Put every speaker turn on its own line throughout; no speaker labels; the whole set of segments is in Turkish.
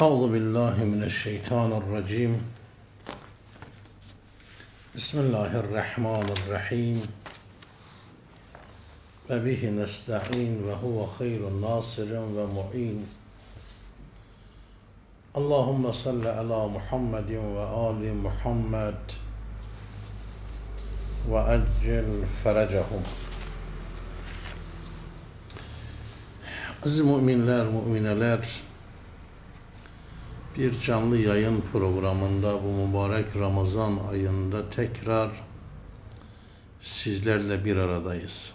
أعوذ بالله من الشيطان الرجيم. بسم الله الرحمن الرحيم. وبه نستعين وهو خير ناصر ومعين. اللهم صل على محمد وآل محمد وأجل فرجهم. Aziz müminler, mümineler, bir canlı yayın programında bu mübarek Ramazan ayında tekrar sizlerle bir aradayız.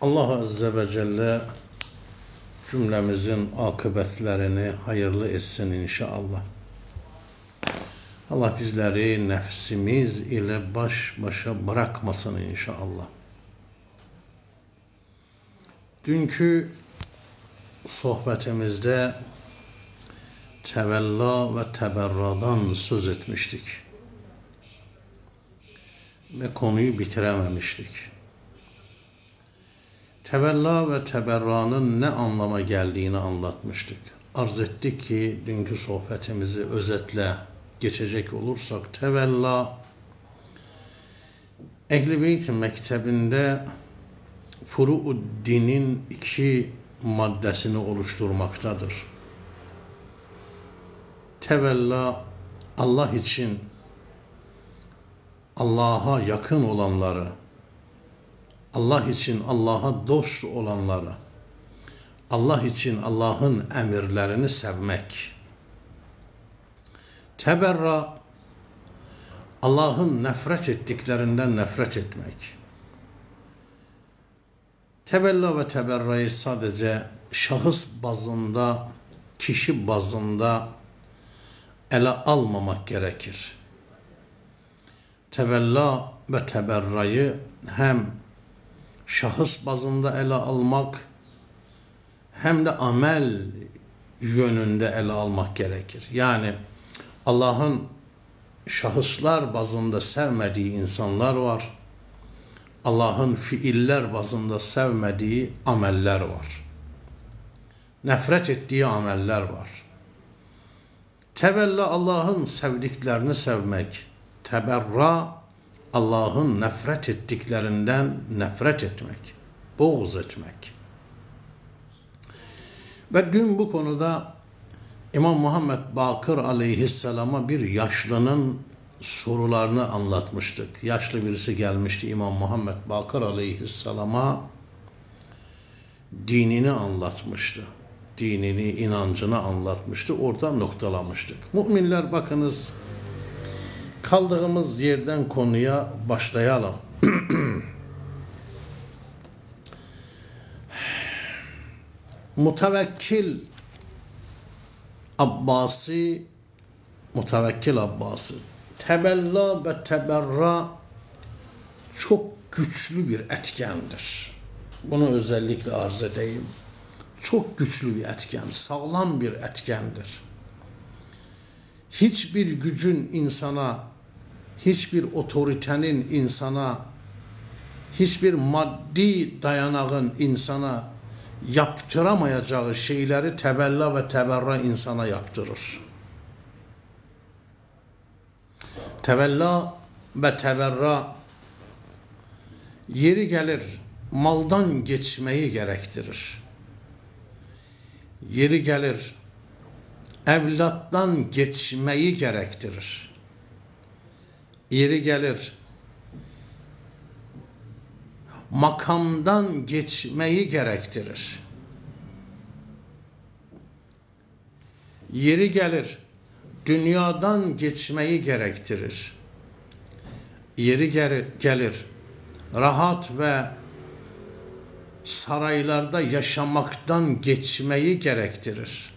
Allah Azze ve Celle cümlemizin akıbetlerini hayırlı etsin inşallah. Allah bizleri nefsimiz ile baş başa bırakmasın inşallah. Dünkü sohbetimizde tevella ve teberradan söz etmiştik. Ve konuyu bitirememiştik. Tevella ve teberranın ne anlama geldiğini anlatmıştık. Arz ettik ki dünkü sohbetimizi özetle geçecek olursak tevella Ehl-i Beyt mektebinde Furu'ud-Din'in iki maddesini oluşturmaktadır. Tevella Allah için Allah'a yakın olanları, Allah için Allah'a dost olanları, Allah için Allah'ın emirlerini sevmek. Teberra, Allah'ın nefret ettiklerinden nefret etmek. Tebella ve teberrayı sadece şahıs bazında, kişi bazında ele almamak gerekir. Tebella ve teberrayı hem şahıs bazında ele almak hem de amel yönünde ele almak gerekir. Yani Allah'ın şahıslar bazında sevmediği insanlar var. Allah'ın fiiller bazında sevmediği ameller var. Nefret ettiği ameller var. Tevella Allah'ın sevdiklerini sevmek. Teberra Allah'ın nefret ettiklerinden nefret etmek. Boğuz etmek. Ve dün bu konuda İmam Muhammed Bakır aleyhisselama bir yaşlının sorularını anlatmıştık. Yaşlı birisi gelmişti İmam Muhammed Bakır aleyhisselama dinini anlatmıştı. Dinini, inancını anlatmıştı. Orada noktalamıştık. Müminler bakınız kaldığımız yerden konuya başlayalım. Mutevekkil Abbasi Mutevekkil Abbasi tebella ve teberra çok güçlü bir etkendir. Bunu özellikle arz edeyim. Çok güçlü bir etken, sağlam bir etkendir. Hiçbir gücün insana, hiçbir otoritenin insana, hiçbir maddi dayanağın insana yaptıramayacağı şeyleri tebella ve teberra insana yaptırır. Tevella ve teberra yeri gelir maldan geçmeyi gerektirir. Yeri gelir evlattan geçmeyi gerektirir. Yeri gelir makamdan geçmeyi gerektirir. Yeri gelir dünyadan geçmeyi gerektirir. Yeri gelir rahat ve saraylarda yaşamaktan geçmeyi gerektirir.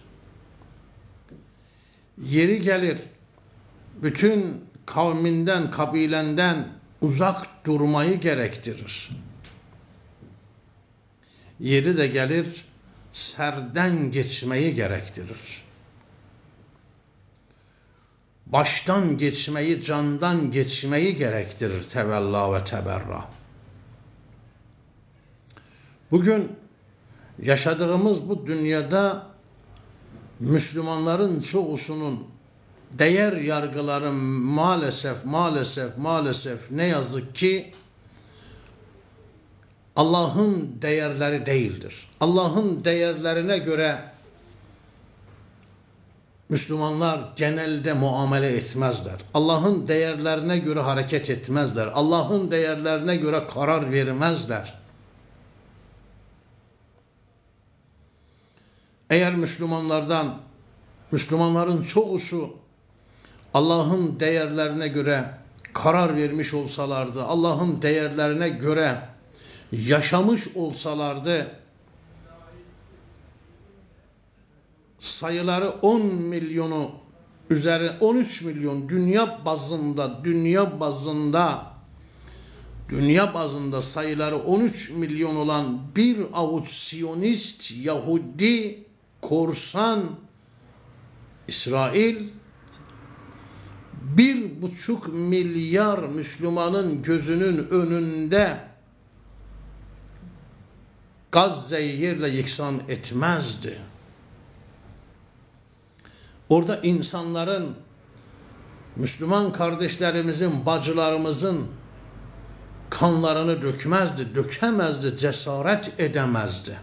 Yeri gelir bütün kavminden, kabilenden uzak durmayı gerektirir. Yeri de gelir serden geçmeyi gerektirir baştan geçmeyi, candan geçmeyi gerektirir tevella ve teberra. Bugün yaşadığımız bu dünyada Müslümanların çoğusunun değer yargıları maalesef maalesef maalesef ne yazık ki Allah'ın değerleri değildir. Allah'ın değerlerine göre Müslümanlar genelde muamele etmezler. Allah'ın değerlerine göre hareket etmezler. Allah'ın değerlerine göre karar vermezler. Eğer Müslümanlardan, Müslümanların çoğusu Allah'ın değerlerine göre karar vermiş olsalardı, Allah'ın değerlerine göre yaşamış olsalardı, sayıları 10 milyonu üzeri 13 milyon dünya bazında dünya bazında dünya bazında sayıları 13 milyon olan bir avuç Siyonist Yahudi korsan İsrail bir buçuk milyar Müslümanın gözünün önünde Gazze'yi yerle yeksan etmezdi. Orada insanların, Müslüman kardeşlerimizin, bacılarımızın kanlarını dökmezdi, dökemezdi, cesaret edemezdi.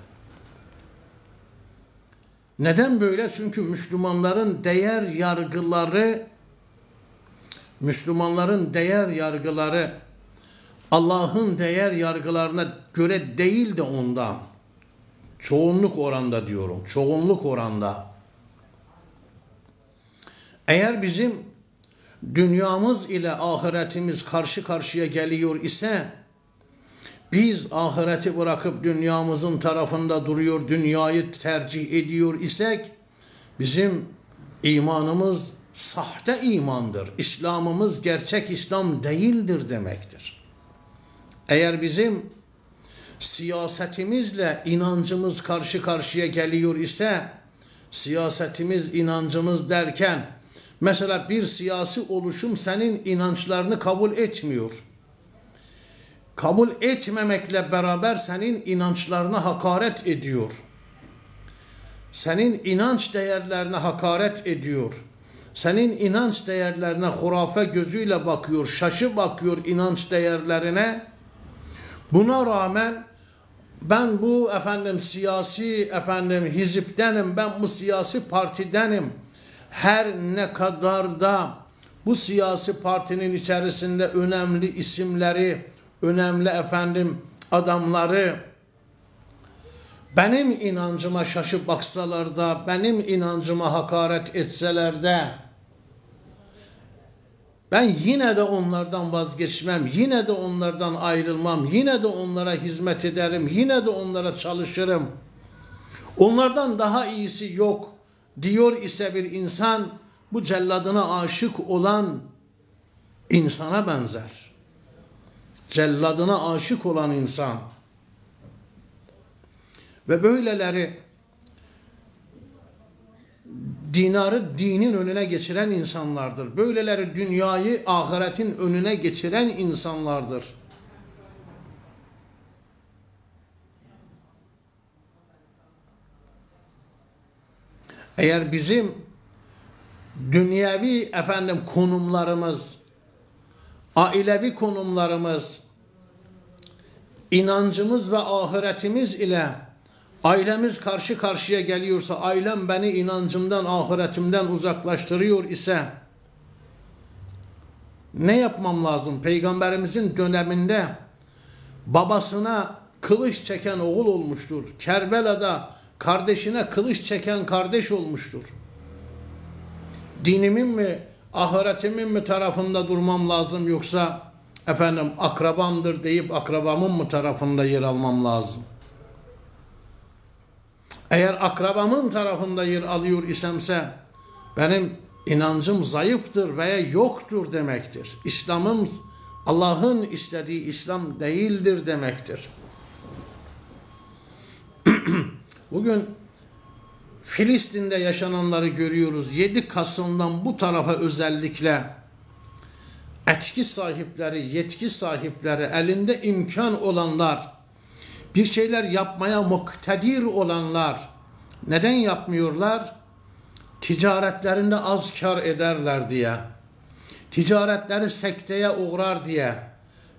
Neden böyle? Çünkü Müslümanların değer yargıları Müslümanların değer yargıları Allah'ın değer yargılarına göre değil de ondan. Çoğunluk oranda diyorum. Çoğunluk oranda. Eğer bizim dünyamız ile ahiretimiz karşı karşıya geliyor ise biz ahireti bırakıp dünyamızın tarafında duruyor, dünyayı tercih ediyor isek bizim imanımız sahte imandır. İslam'ımız gerçek İslam değildir demektir. Eğer bizim siyasetimizle inancımız karşı karşıya geliyor ise siyasetimiz, inancımız derken mesela bir siyasi oluşum senin inançlarını kabul etmiyor. Kabul etmemekle beraber senin inançlarına hakaret ediyor. Senin inanç değerlerine hakaret ediyor senin inanç değerlerine hurafe gözüyle bakıyor, şaşı bakıyor inanç değerlerine. Buna rağmen ben bu efendim siyasi efendim hiziptenim, ben bu siyasi partidenim. Her ne kadar da bu siyasi partinin içerisinde önemli isimleri, önemli efendim adamları benim inancıma şaşıp baksalar da, benim inancıma hakaret etseler de, ben yine de onlardan vazgeçmem, yine de onlardan ayrılmam, yine de onlara hizmet ederim, yine de onlara çalışırım. Onlardan daha iyisi yok diyor ise bir insan, bu celladına aşık olan insana benzer. Celladına aşık olan insan. Ve böyleleri dinarı dinin önüne geçiren insanlardır. Böyleleri dünyayı ahiretin önüne geçiren insanlardır. Eğer bizim dünyevi efendim konumlarımız, ailevi konumlarımız, inancımız ve ahiretimiz ile ailemiz karşı karşıya geliyorsa, ailem beni inancımdan, ahiretimden uzaklaştırıyor ise ne yapmam lazım? Peygamberimizin döneminde babasına kılıç çeken oğul olmuştur. Kerbela'da kardeşine kılıç çeken kardeş olmuştur. Dinimin mi, ahiretimin mi tarafında durmam lazım yoksa efendim akrabamdır deyip akrabamın mı tarafında yer almam lazım? Eğer akrabamın tarafında yer alıyor isemse benim inancım zayıftır veya yoktur demektir. İslam'ım Allah'ın istediği İslam değildir demektir. Bugün Filistin'de yaşananları görüyoruz. 7 Kasım'dan bu tarafa özellikle etki sahipleri, yetki sahipleri, elinde imkan olanlar bir şeyler yapmaya muktedir olanlar neden yapmıyorlar? ticaretlerinde az kar ederler diye, ticaretleri sekteye uğrar diye,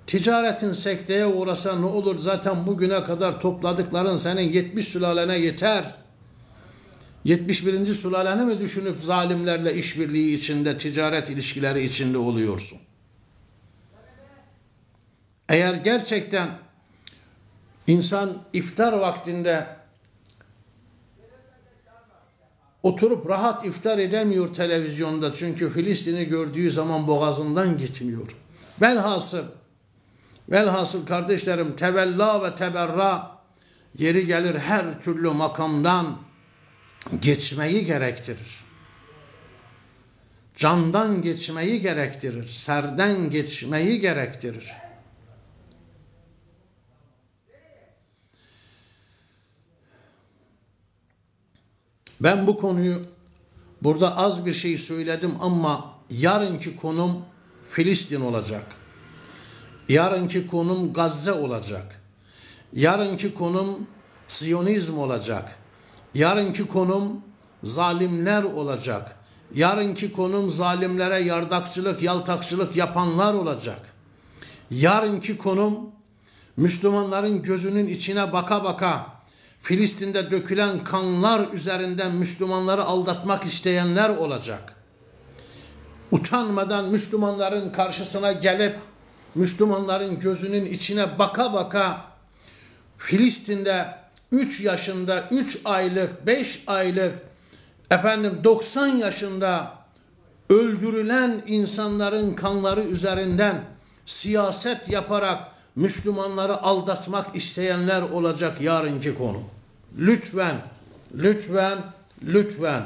ticaretin sekteye uğrasa ne olur zaten bugüne kadar topladıkların senin 70 sülalene yeter. 71. sülaleni mi düşünüp zalimlerle işbirliği içinde, ticaret ilişkileri içinde oluyorsun? Eğer gerçekten insan iftar vaktinde oturup rahat iftar edemiyor televizyonda çünkü Filistin'i gördüğü zaman boğazından gitmiyor. Velhasıl, velhasıl kardeşlerim tevella ve teberra yeri gelir her türlü makamdan geçmeyi gerektirir. Candan geçmeyi gerektirir. Serden geçmeyi gerektirir. Ben bu konuyu burada az bir şey söyledim ama yarınki konum Filistin olacak. Yarınki konum Gazze olacak. Yarınki konum Siyonizm olacak. Yarınki konum zalimler olacak. Yarınki konum zalimlere yardakçılık, yaltakçılık yapanlar olacak. Yarınki konum Müslümanların gözünün içine baka baka Filistin'de dökülen kanlar üzerinden Müslümanları aldatmak isteyenler olacak. Utanmadan Müslümanların karşısına gelip Müslümanların gözünün içine baka baka Filistin'de 3 yaşında, 3 aylık, 5 aylık, efendim 90 yaşında öldürülen insanların kanları üzerinden siyaset yaparak Müslümanları aldatmak isteyenler olacak yarınki konu. Lütfen, lütfen, lütfen.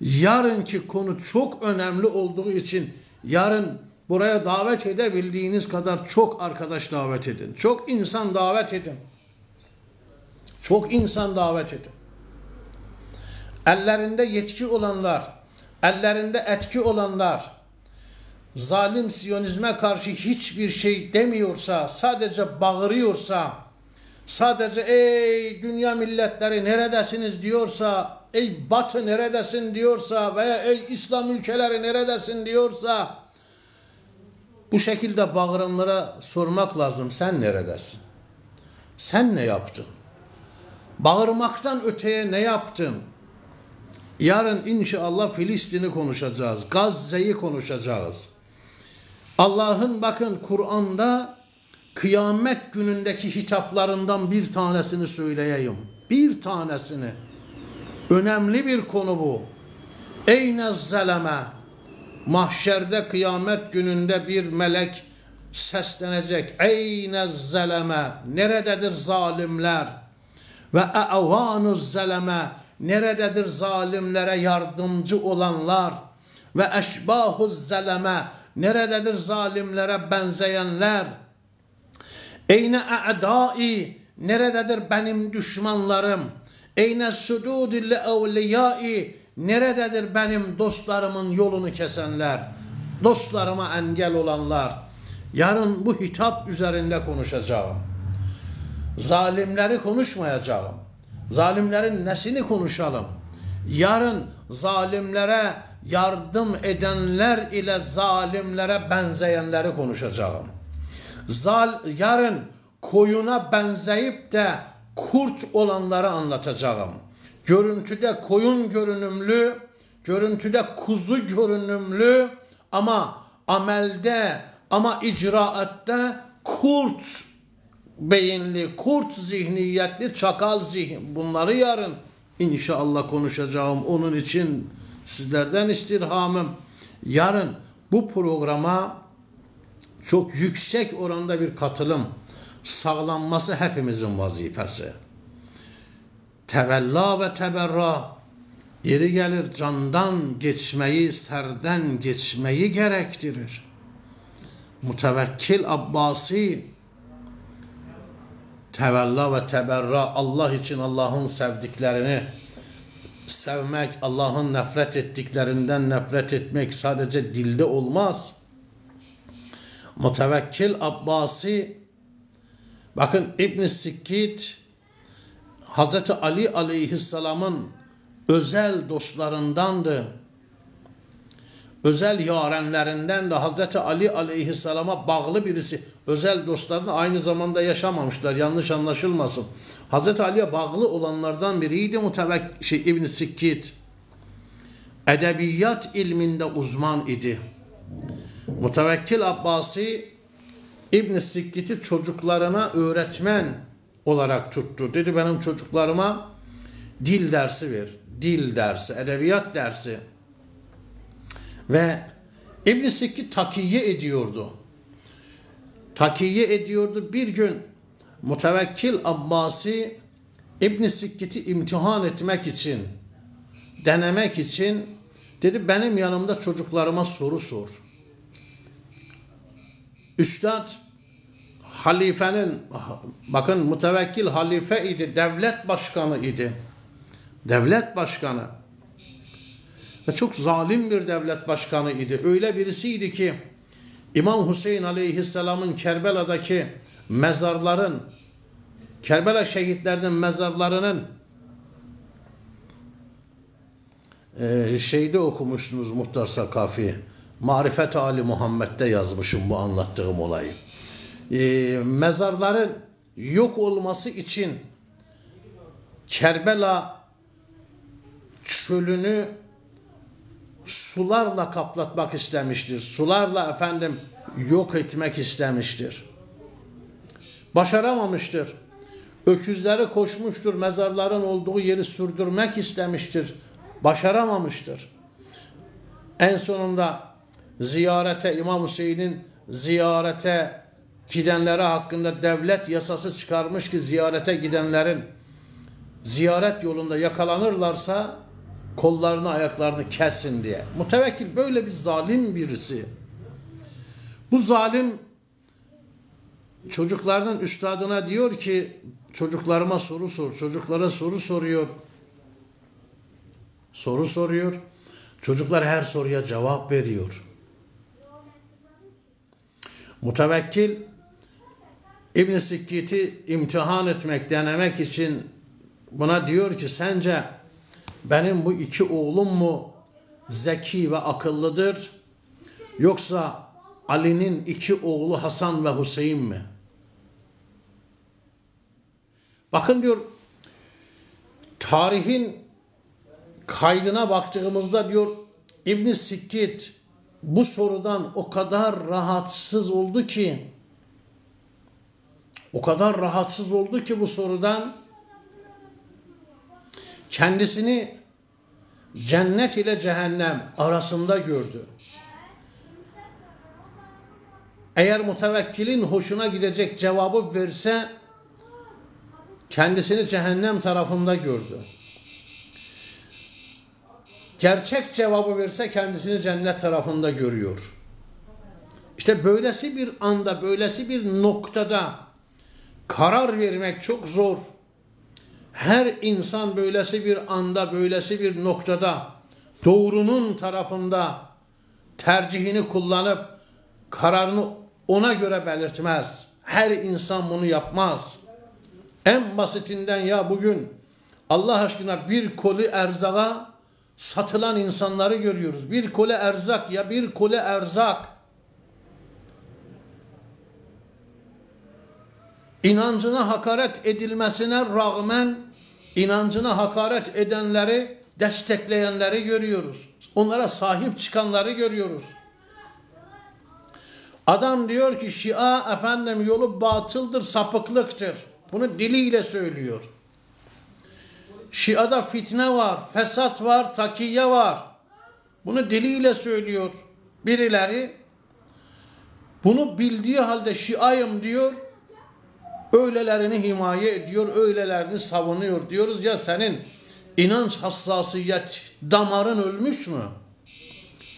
Yarınki konu çok önemli olduğu için yarın buraya davet edebildiğiniz kadar çok arkadaş davet edin. Çok insan davet edin. Çok insan davet edin. Ellerinde yetki olanlar, ellerinde etki olanlar, zalim siyonizme karşı hiçbir şey demiyorsa, sadece bağırıyorsa, sadece ey dünya milletleri neredesiniz diyorsa, ey batı neredesin diyorsa veya ey İslam ülkeleri neredesin diyorsa, bu şekilde bağıranlara sormak lazım. Sen neredesin? Sen ne yaptın? Bağırmaktan öteye ne yaptın? Yarın inşallah Filistin'i konuşacağız. Gazze'yi konuşacağız. Allah'ın bakın Kur'an'da kıyamet günündeki hitaplarından bir tanesini söyleyeyim. Bir tanesini. Önemli bir konu bu. Eyne zeleme. Mahşerde kıyamet gününde bir melek seslenecek. Eyne zeleme. Nerededir zalimler? Ve e'vanuz zeleme. Nerededir zalimlere yardımcı olanlar? Ve eşbahuz zeleme Nerededir zalimlere benzeyenler? Eyne a'dai? Nerededir benim düşmanlarım? Eyne sududille evliyai? Nerededir benim dostlarımın yolunu kesenler? Dostlarıma engel olanlar? Yarın bu hitap üzerinde konuşacağım. Zalimleri konuşmayacağım. Zalimlerin nesini konuşalım? Yarın zalimlere yardım edenler ile zalimlere benzeyenleri konuşacağım. Zal, yarın koyuna benzeyip de kurt olanları anlatacağım. Görüntüde koyun görünümlü, görüntüde kuzu görünümlü ama amelde ama icraatte kurt beyinli, kurt zihniyetli, çakal zihin. Bunları yarın inşallah konuşacağım. Onun için sizlerden istirhamım yarın bu programa çok yüksek oranda bir katılım sağlanması hepimizin vazifesi. Tevella ve teberra yeri gelir candan geçmeyi, serden geçmeyi gerektirir. Mutevekkil Abbasi tevella ve teberra Allah için Allah'ın sevdiklerini sevmek, Allah'ın nefret ettiklerinden nefret etmek sadece dilde olmaz. Mutevekkil Abbasi bakın İbn Sikkit Hazreti Ali aleyhisselamın özel dostlarındandı. Özel yarenlerinden de Hazreti Ali aleyhisselama bağlı birisi. Özel dostlarını aynı zamanda yaşamamışlar. Yanlış anlaşılmasın. Hazreti Ali'ye bağlı olanlardan biriydi Mutevek şey, İbn Sikkit. Edebiyat ilminde uzman idi. Mutevekkil Abbasi İbn Sikkit'i çocuklarına öğretmen olarak tuttu. Dedi benim çocuklarıma dil dersi ver. Dil dersi, edebiyat dersi. Ve İbn Sikkit takiye ediyordu. Takiye ediyordu. Bir gün Mutevekkil Abbasi İbn Sikkit'i imtihan etmek için, denemek için dedi benim yanımda çocuklarıma soru sor. Üstad halifenin bakın mutevekkil halife idi, devlet başkanı idi. Devlet başkanı. Ve çok zalim bir devlet başkanı idi. Öyle birisiydi ki İmam Hüseyin Aleyhisselam'ın Kerbela'daki mezarların Kerbela şehitlerinin mezarlarının e, şeyde okumuşsunuz Muhtar Sakafi. Marifet Ali Muhammed'de yazmışım bu anlattığım olayı. E, mezarların yok olması için Kerbela çölünü sularla kaplatmak istemiştir. Sularla efendim yok etmek istemiştir. Başaramamıştır. Öküzleri koşmuştur, mezarların olduğu yeri sürdürmek istemiştir. Başaramamıştır. En sonunda ziyarete İmam Hüseyin'in ziyarete gidenlere hakkında devlet yasası çıkarmış ki ziyarete gidenlerin ziyaret yolunda yakalanırlarsa kollarını ayaklarını kessin diye. Mutevekkil böyle bir zalim birisi. Bu zalim çocuklarının üstadına diyor ki çocuklarıma soru sor. Çocuklara soru soruyor. Soru soruyor. Çocuklar her soruya cevap veriyor. Mutevekkil İbn Sikkit'i imtihan etmek, denemek için buna diyor ki sence benim bu iki oğlum mu zeki ve akıllıdır yoksa Ali'nin iki oğlu Hasan ve Hüseyin mi? Bakın diyor tarihin kaydına baktığımızda diyor İbn Sikkit bu sorudan o kadar rahatsız oldu ki o kadar rahatsız oldu ki bu sorudan kendisini cennet ile cehennem arasında gördü. Eğer mutevekkilin hoşuna gidecek cevabı verse kendisini cehennem tarafında gördü. Gerçek cevabı verse kendisini cennet tarafında görüyor. İşte böylesi bir anda, böylesi bir noktada karar vermek çok zor. Her insan böylesi bir anda, böylesi bir noktada doğrunun tarafında tercihini kullanıp kararını ona göre belirtmez. Her insan bunu yapmaz. En basitinden ya bugün Allah aşkına bir koli erzağa satılan insanları görüyoruz. Bir kole erzak ya bir kole erzak. İnancına hakaret edilmesine rağmen inancına hakaret edenleri destekleyenleri görüyoruz. Onlara sahip çıkanları görüyoruz. Adam diyor ki Şia efendim yolu batıldır, sapıklıktır. Bunu diliyle söylüyor. Şia'da fitne var, fesat var, takiye var. Bunu diliyle söylüyor birileri. Bunu bildiği halde Şiayım diyor. Öylelerini himaye ediyor, öylelerini savunuyor. Diyoruz ya senin inanç hassasiyet damarın ölmüş mü?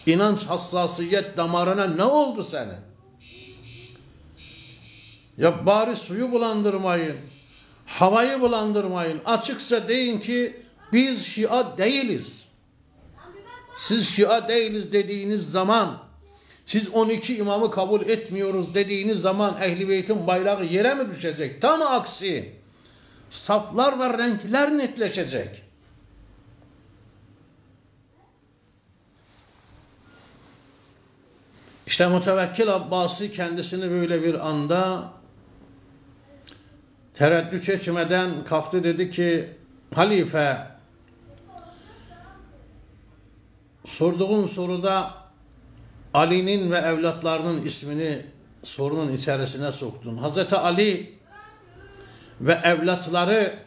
İnanç hassasiyet damarına ne oldu senin? Ya bari suyu bulandırmayın. Havayı bulandırmayın. Açıkça deyin ki biz Şia değiliz. Siz Şia değiliz dediğiniz zaman siz 12 imamı kabul etmiyoruz dediğiniz zaman Ehli Beyt'in bayrağı yere mi düşecek? Tam aksi. Saflar ve renkler netleşecek. İşte Mutevekkil Abbasi kendisini böyle bir anda tereddüt etmeden kalktı dedi ki halife sorduğun soruda Ali'nin ve evlatlarının ismini sorunun içerisine soktun. Hazreti Ali ve evlatları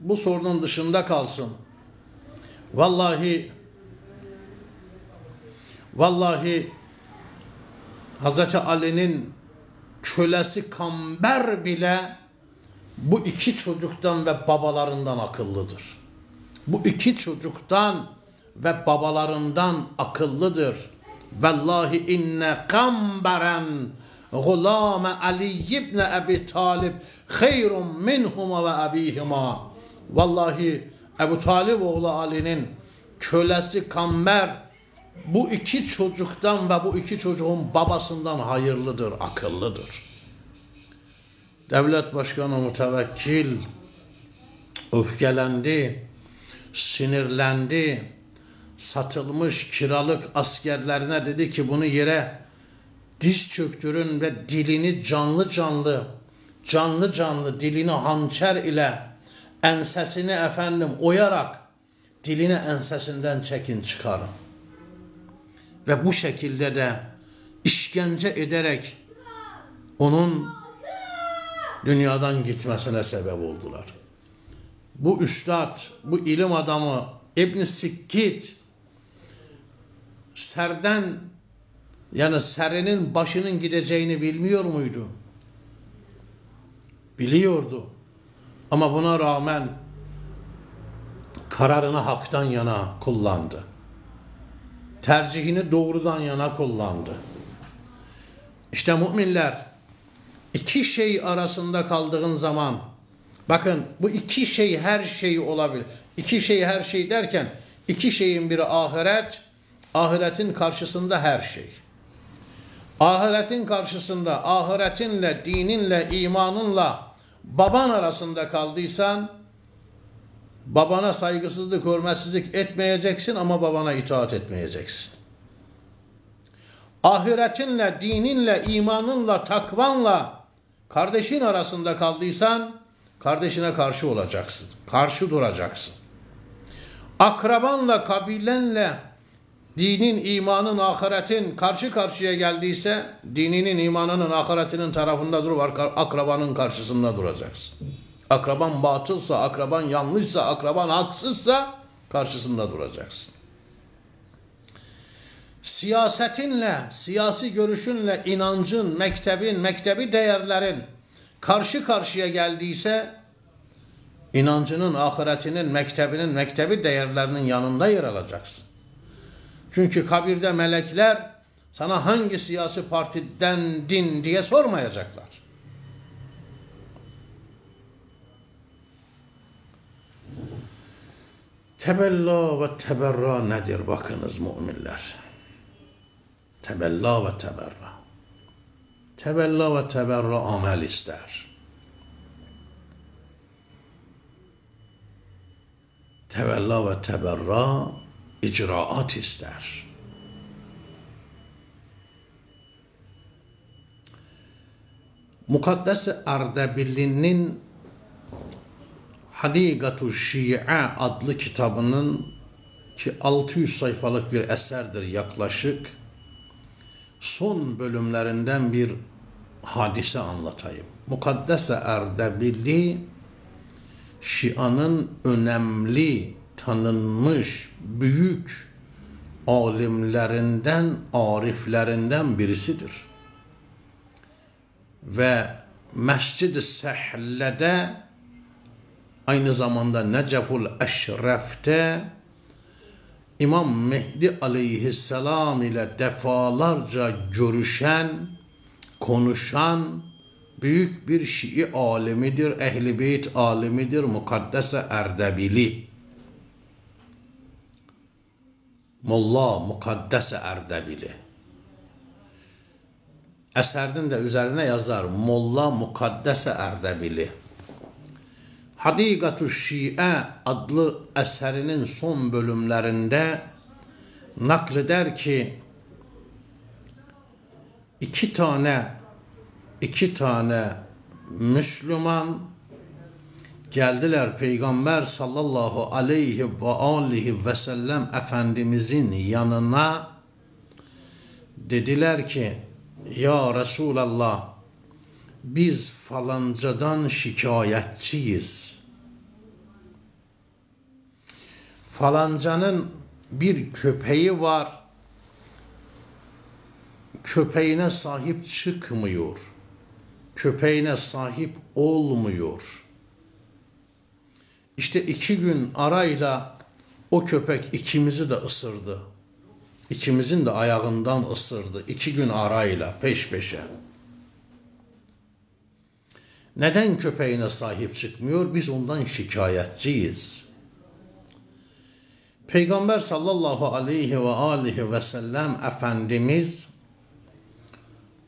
bu sorunun dışında kalsın. Vallahi vallahi Hazreti Ali'nin kölesi Kamber bile bu iki çocuktan ve babalarından akıllıdır. Bu iki çocuktan ve babalarından akıllıdır. Vallahi inne kamberen gulame Ali ibn Ebi Talib hayrun minhuma ve abihima. Vallahi Ebu Talib oğlu Ali'nin kölesi Kamber bu iki çocuktan ve bu iki çocuğun babasından hayırlıdır, akıllıdır. Devlet başkanı mütevekkil öfkelendi, sinirlendi, satılmış kiralık askerlerine dedi ki bunu yere diz çöktürün ve dilini canlı canlı, canlı canlı dilini hançer ile ensesini efendim oyarak dilini ensesinden çekin çıkarın. Ve bu şekilde de işkence ederek onun dünyadan gitmesine sebep oldular. Bu üstad, bu ilim adamı İbn Sikkit serden yani serinin başının gideceğini bilmiyor muydu? Biliyordu. Ama buna rağmen kararını haktan yana kullandı. Tercihini doğrudan yana kullandı. İşte müminler iki şey arasında kaldığın zaman bakın bu iki şey her şey olabilir. İki şey her şey derken iki şeyin biri ahiret, ahiretin karşısında her şey. Ahiretin karşısında ahiretinle, dininle, imanınla baban arasında kaldıysan babana saygısızlık, hürmetsizlik etmeyeceksin ama babana itaat etmeyeceksin. Ahiretinle, dininle, imanınla, takvanla kardeşin arasında kaldıysan kardeşine karşı olacaksın. Karşı duracaksın. Akrabanla, kabilenle, dinin, imanın, ahiretin karşı karşıya geldiyse dininin, imanının, ahiretinin tarafında durup akrabanın karşısında duracaksın. Akraban batılsa, akraban yanlışsa, akraban haksızsa karşısında duracaksın. Siyasetinle, siyasi görüşünle, inancın, mektebin, mektebi değerlerin karşı karşıya geldiyse inancının, ahiretinin, mektebinin, mektebi değerlerinin yanında yer alacaksın. Çünkü kabirde melekler sana hangi siyasi partiden din diye sormayacaklar. Tebella ve teberra nedir bakınız müminler. Tebella ve teberra. Tebella ve teberra amel ister. Tevella ve teberra icraat ister. Mukaddes Erdebilli'nin Haligatu Şia adlı kitabının ki 600 sayfalık bir eserdir yaklaşık son bölümlerinden bir hadise anlatayım. Mukaddes Erdebilli Şia'nın önemli, tanınmış, büyük alimlerinden, ariflerinden birisidir. Ve Mescid-i Sehle'de aynı zamanda Neceful Eşref'te İmam Mehdi aleyhisselam ile defalarca görüşen, konuşan, büyük bir Şii alemidir, Ehli Beyt alemidir, Mukaddese Erdebili. Molla Mukaddese Erdebili. Eserinin de üzerine yazar Molla Mukaddese Erdebili. Hadikatu Şi'e adlı eserinin son bölümlerinde nakleder ki iki tane iki tane Müslüman geldiler Peygamber sallallahu aleyhi ve aleyhi ve sellem Efendimizin yanına dediler ki ya Resulallah biz falancadan şikayetçiyiz. Falancanın bir köpeği var. Köpeğine sahip çıkmıyor. Köpeğine sahip olmuyor. İşte iki gün arayla o köpek ikimizi de ısırdı. İkimizin de ayağından ısırdı. İki gün arayla peş peşe. Neden köpeğine sahip çıkmıyor? Biz ondan şikayetçiyiz. Peygamber sallallahu aleyhi ve aleyhi ve sellem Efendimiz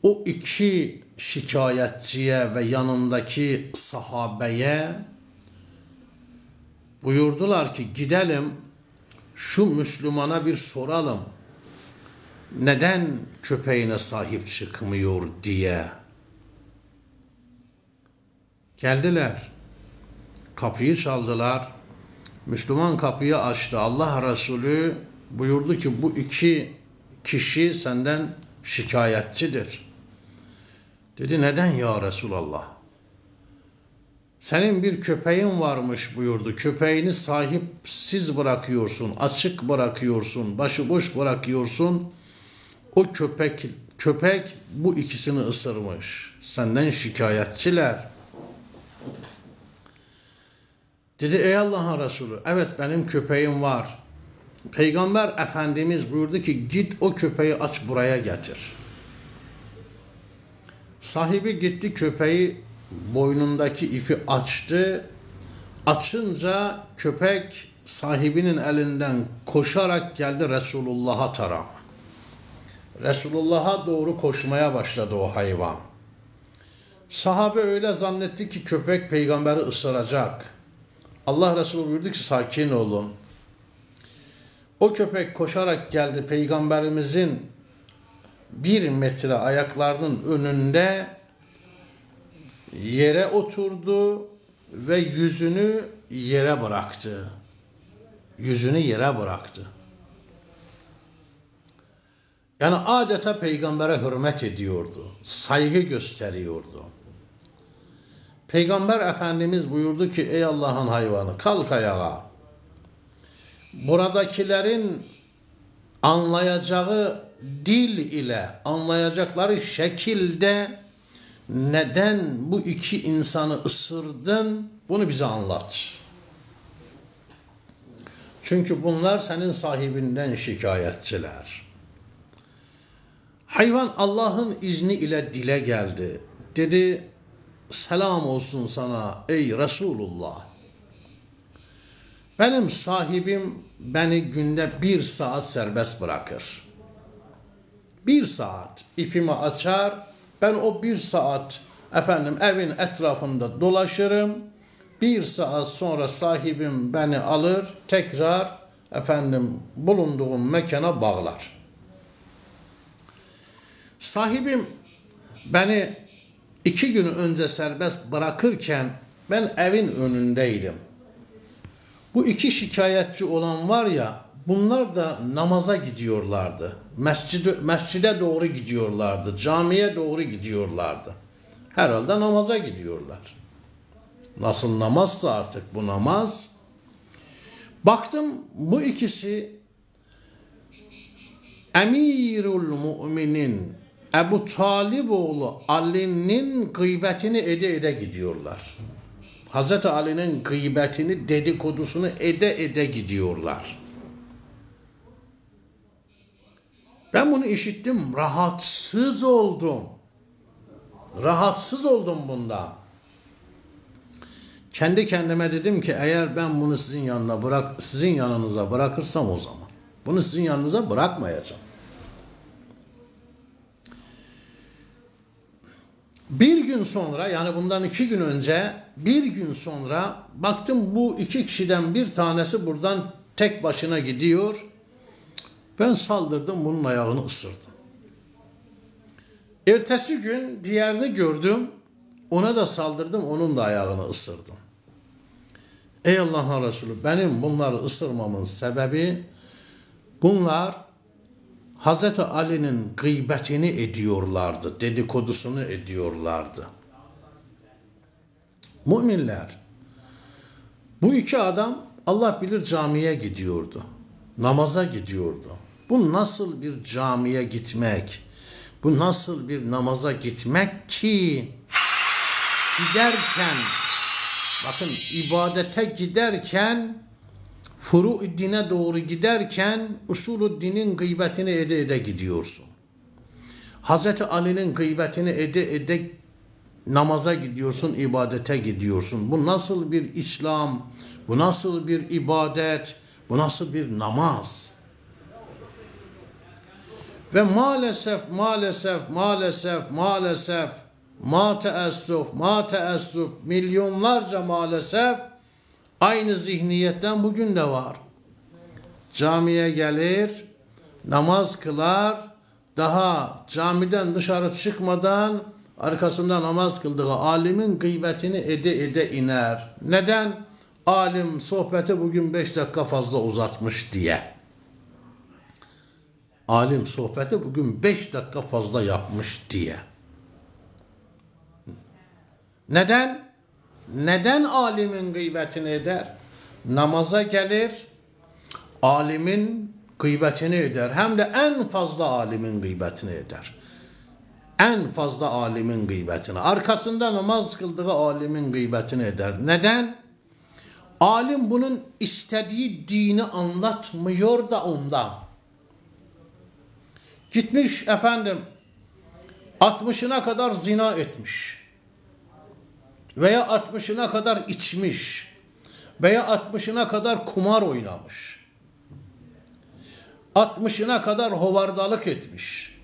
o iki şikayetçiye ve yanındaki sahabeye buyurdular ki gidelim şu Müslümana bir soralım. Neden köpeğine sahip çıkmıyor diye. Geldiler. Kapıyı çaldılar. Müslüman kapıyı açtı. Allah Resulü buyurdu ki bu iki kişi senden şikayetçidir. Dedi neden ya Resulallah? Senin bir köpeğin varmış buyurdu. Köpeğini sahipsiz bırakıyorsun, açık bırakıyorsun, başıboş bırakıyorsun. O köpek köpek bu ikisini ısırmış. Senden şikayetçiler. Dedi ey Allah'ın Resulü evet benim köpeğim var. Peygamber Efendimiz buyurdu ki git o köpeği aç buraya getir. Sahibi gitti köpeği boynundaki ipi açtı. Açınca köpek sahibinin elinden koşarak geldi Resulullah'a taraf. Resulullah'a doğru koşmaya başladı o hayvan. Sahabe öyle zannetti ki köpek peygamberi ısıracak. Allah Resulü buyurdu ki sakin olun. O köpek koşarak geldi peygamberimizin bir metre ayaklarının önünde yere oturdu ve yüzünü yere bıraktı. Yüzünü yere bıraktı. Yani adeta peygambere hürmet ediyordu. Saygı gösteriyordu. Peygamber Efendimiz buyurdu ki ey Allah'ın hayvanı kalk ayağa. Buradakilerin anlayacağı dil ile anlayacakları şekilde neden bu iki insanı ısırdın bunu bize anlat. Çünkü bunlar senin sahibinden şikayetçiler. Hayvan Allah'ın izni ile dile geldi. Dedi selam olsun sana ey Resulullah. Benim sahibim beni günde bir saat serbest bırakır. Bir saat ipimi açar, ben o bir saat efendim evin etrafında dolaşırım. Bir saat sonra sahibim beni alır, tekrar efendim bulunduğum mekana bağlar. Sahibim beni iki gün önce serbest bırakırken ben evin önündeydim. Bu iki şikayetçi olan var ya bunlar da namaza gidiyorlardı. Mescide, mescide doğru gidiyorlardı. Camiye doğru gidiyorlardı. Herhalde namaza gidiyorlar. Nasıl namazsa artık bu namaz. Baktım bu ikisi Emirul Müminin Ebu Taliboğlu Ali'nin gıybetini ede ede gidiyorlar. Hazreti Ali'nin gıybetini, dedikodusunu ede ede gidiyorlar. Ben bunu işittim, rahatsız oldum. Rahatsız oldum bunda. Kendi kendime dedim ki eğer ben bunu sizin yanına bırak, sizin yanınıza bırakırsam o zaman. Bunu sizin yanınıza bırakmayacağım. Bir gün sonra yani bundan iki gün önce bir gün sonra baktım bu iki kişiden bir tanesi buradan tek başına gidiyor. Ben saldırdım bunun ayağını ısırdım. Ertesi gün diğerini gördüm. Ona da saldırdım, onun da ayağını ısırdım. Ey Allah'ın Resulü benim bunları ısırmamın sebebi bunlar Hazreti Ali'nin gıybetini ediyorlardı, dedikodusunu ediyorlardı. Müminler, bu iki adam Allah bilir camiye gidiyordu, namaza gidiyordu. Bu nasıl bir camiye gitmek, bu nasıl bir namaza gitmek ki giderken bakın ibadete giderken furu dine doğru giderken usulü dinin gıybetini ede ede gidiyorsun. Hazreti Ali'nin gıybetini ede ede namaza gidiyorsun, ibadete gidiyorsun. Bu nasıl bir İslam? Bu nasıl bir ibadet? Bu nasıl bir namaz? Ve maalesef, maalesef, maalesef, maalesef ma teessuf, ma teessuf milyonlarca maalesef aynı zihniyetten bugün de var. Camiye gelir, namaz kılar, daha camiden dışarı çıkmadan arkasında namaz kıldığı alimin gıybetini ede ede iner. Neden? Alim sohbeti bugün beş dakika fazla uzatmış diye. Alim sohbeti bugün beş dakika fazla yapmış diye. Neden? Neden alimin gıybetini eder? Namaza gelir, alimin gıybetini eder. Hem de en fazla alimin gıybetini eder. En fazla alimin gıybetini. Arkasında namaz kıldığı alimin gıybetini eder. Neden? Alim bunun istediği dini anlatmıyor da ondan. Gitmiş efendim 60'ına kadar zina etmiş. Veya 60'ına kadar içmiş. Veya 60'ına kadar kumar oynamış. 60'ına kadar hovardalık etmiş.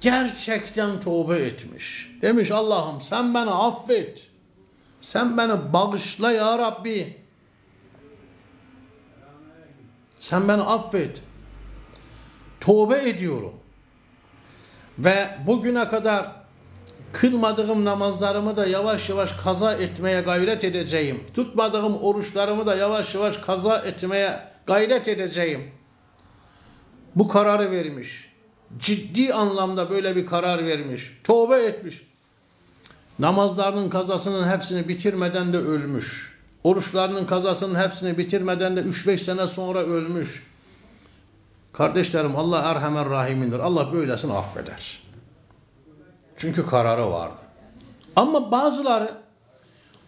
Gerçekten tövbe etmiş. Demiş Allah'ım sen beni affet. Sen beni bağışla ya Rabbi. Sen beni affet. Tövbe ediyorum. Ve bugüne kadar kılmadığım namazlarımı da yavaş yavaş kaza etmeye gayret edeceğim. Tutmadığım oruçlarımı da yavaş yavaş kaza etmeye gayret edeceğim. Bu kararı vermiş. Ciddi anlamda böyle bir karar vermiş. Tövbe etmiş. Namazlarının kazasının hepsini bitirmeden de ölmüş. Oruçlarının kazasının hepsini bitirmeden de 3-5 sene sonra ölmüş. Kardeşlerim Allah Erhamer Rahimindir. Allah böylesini affeder. Çünkü kararı vardı. Ama bazıları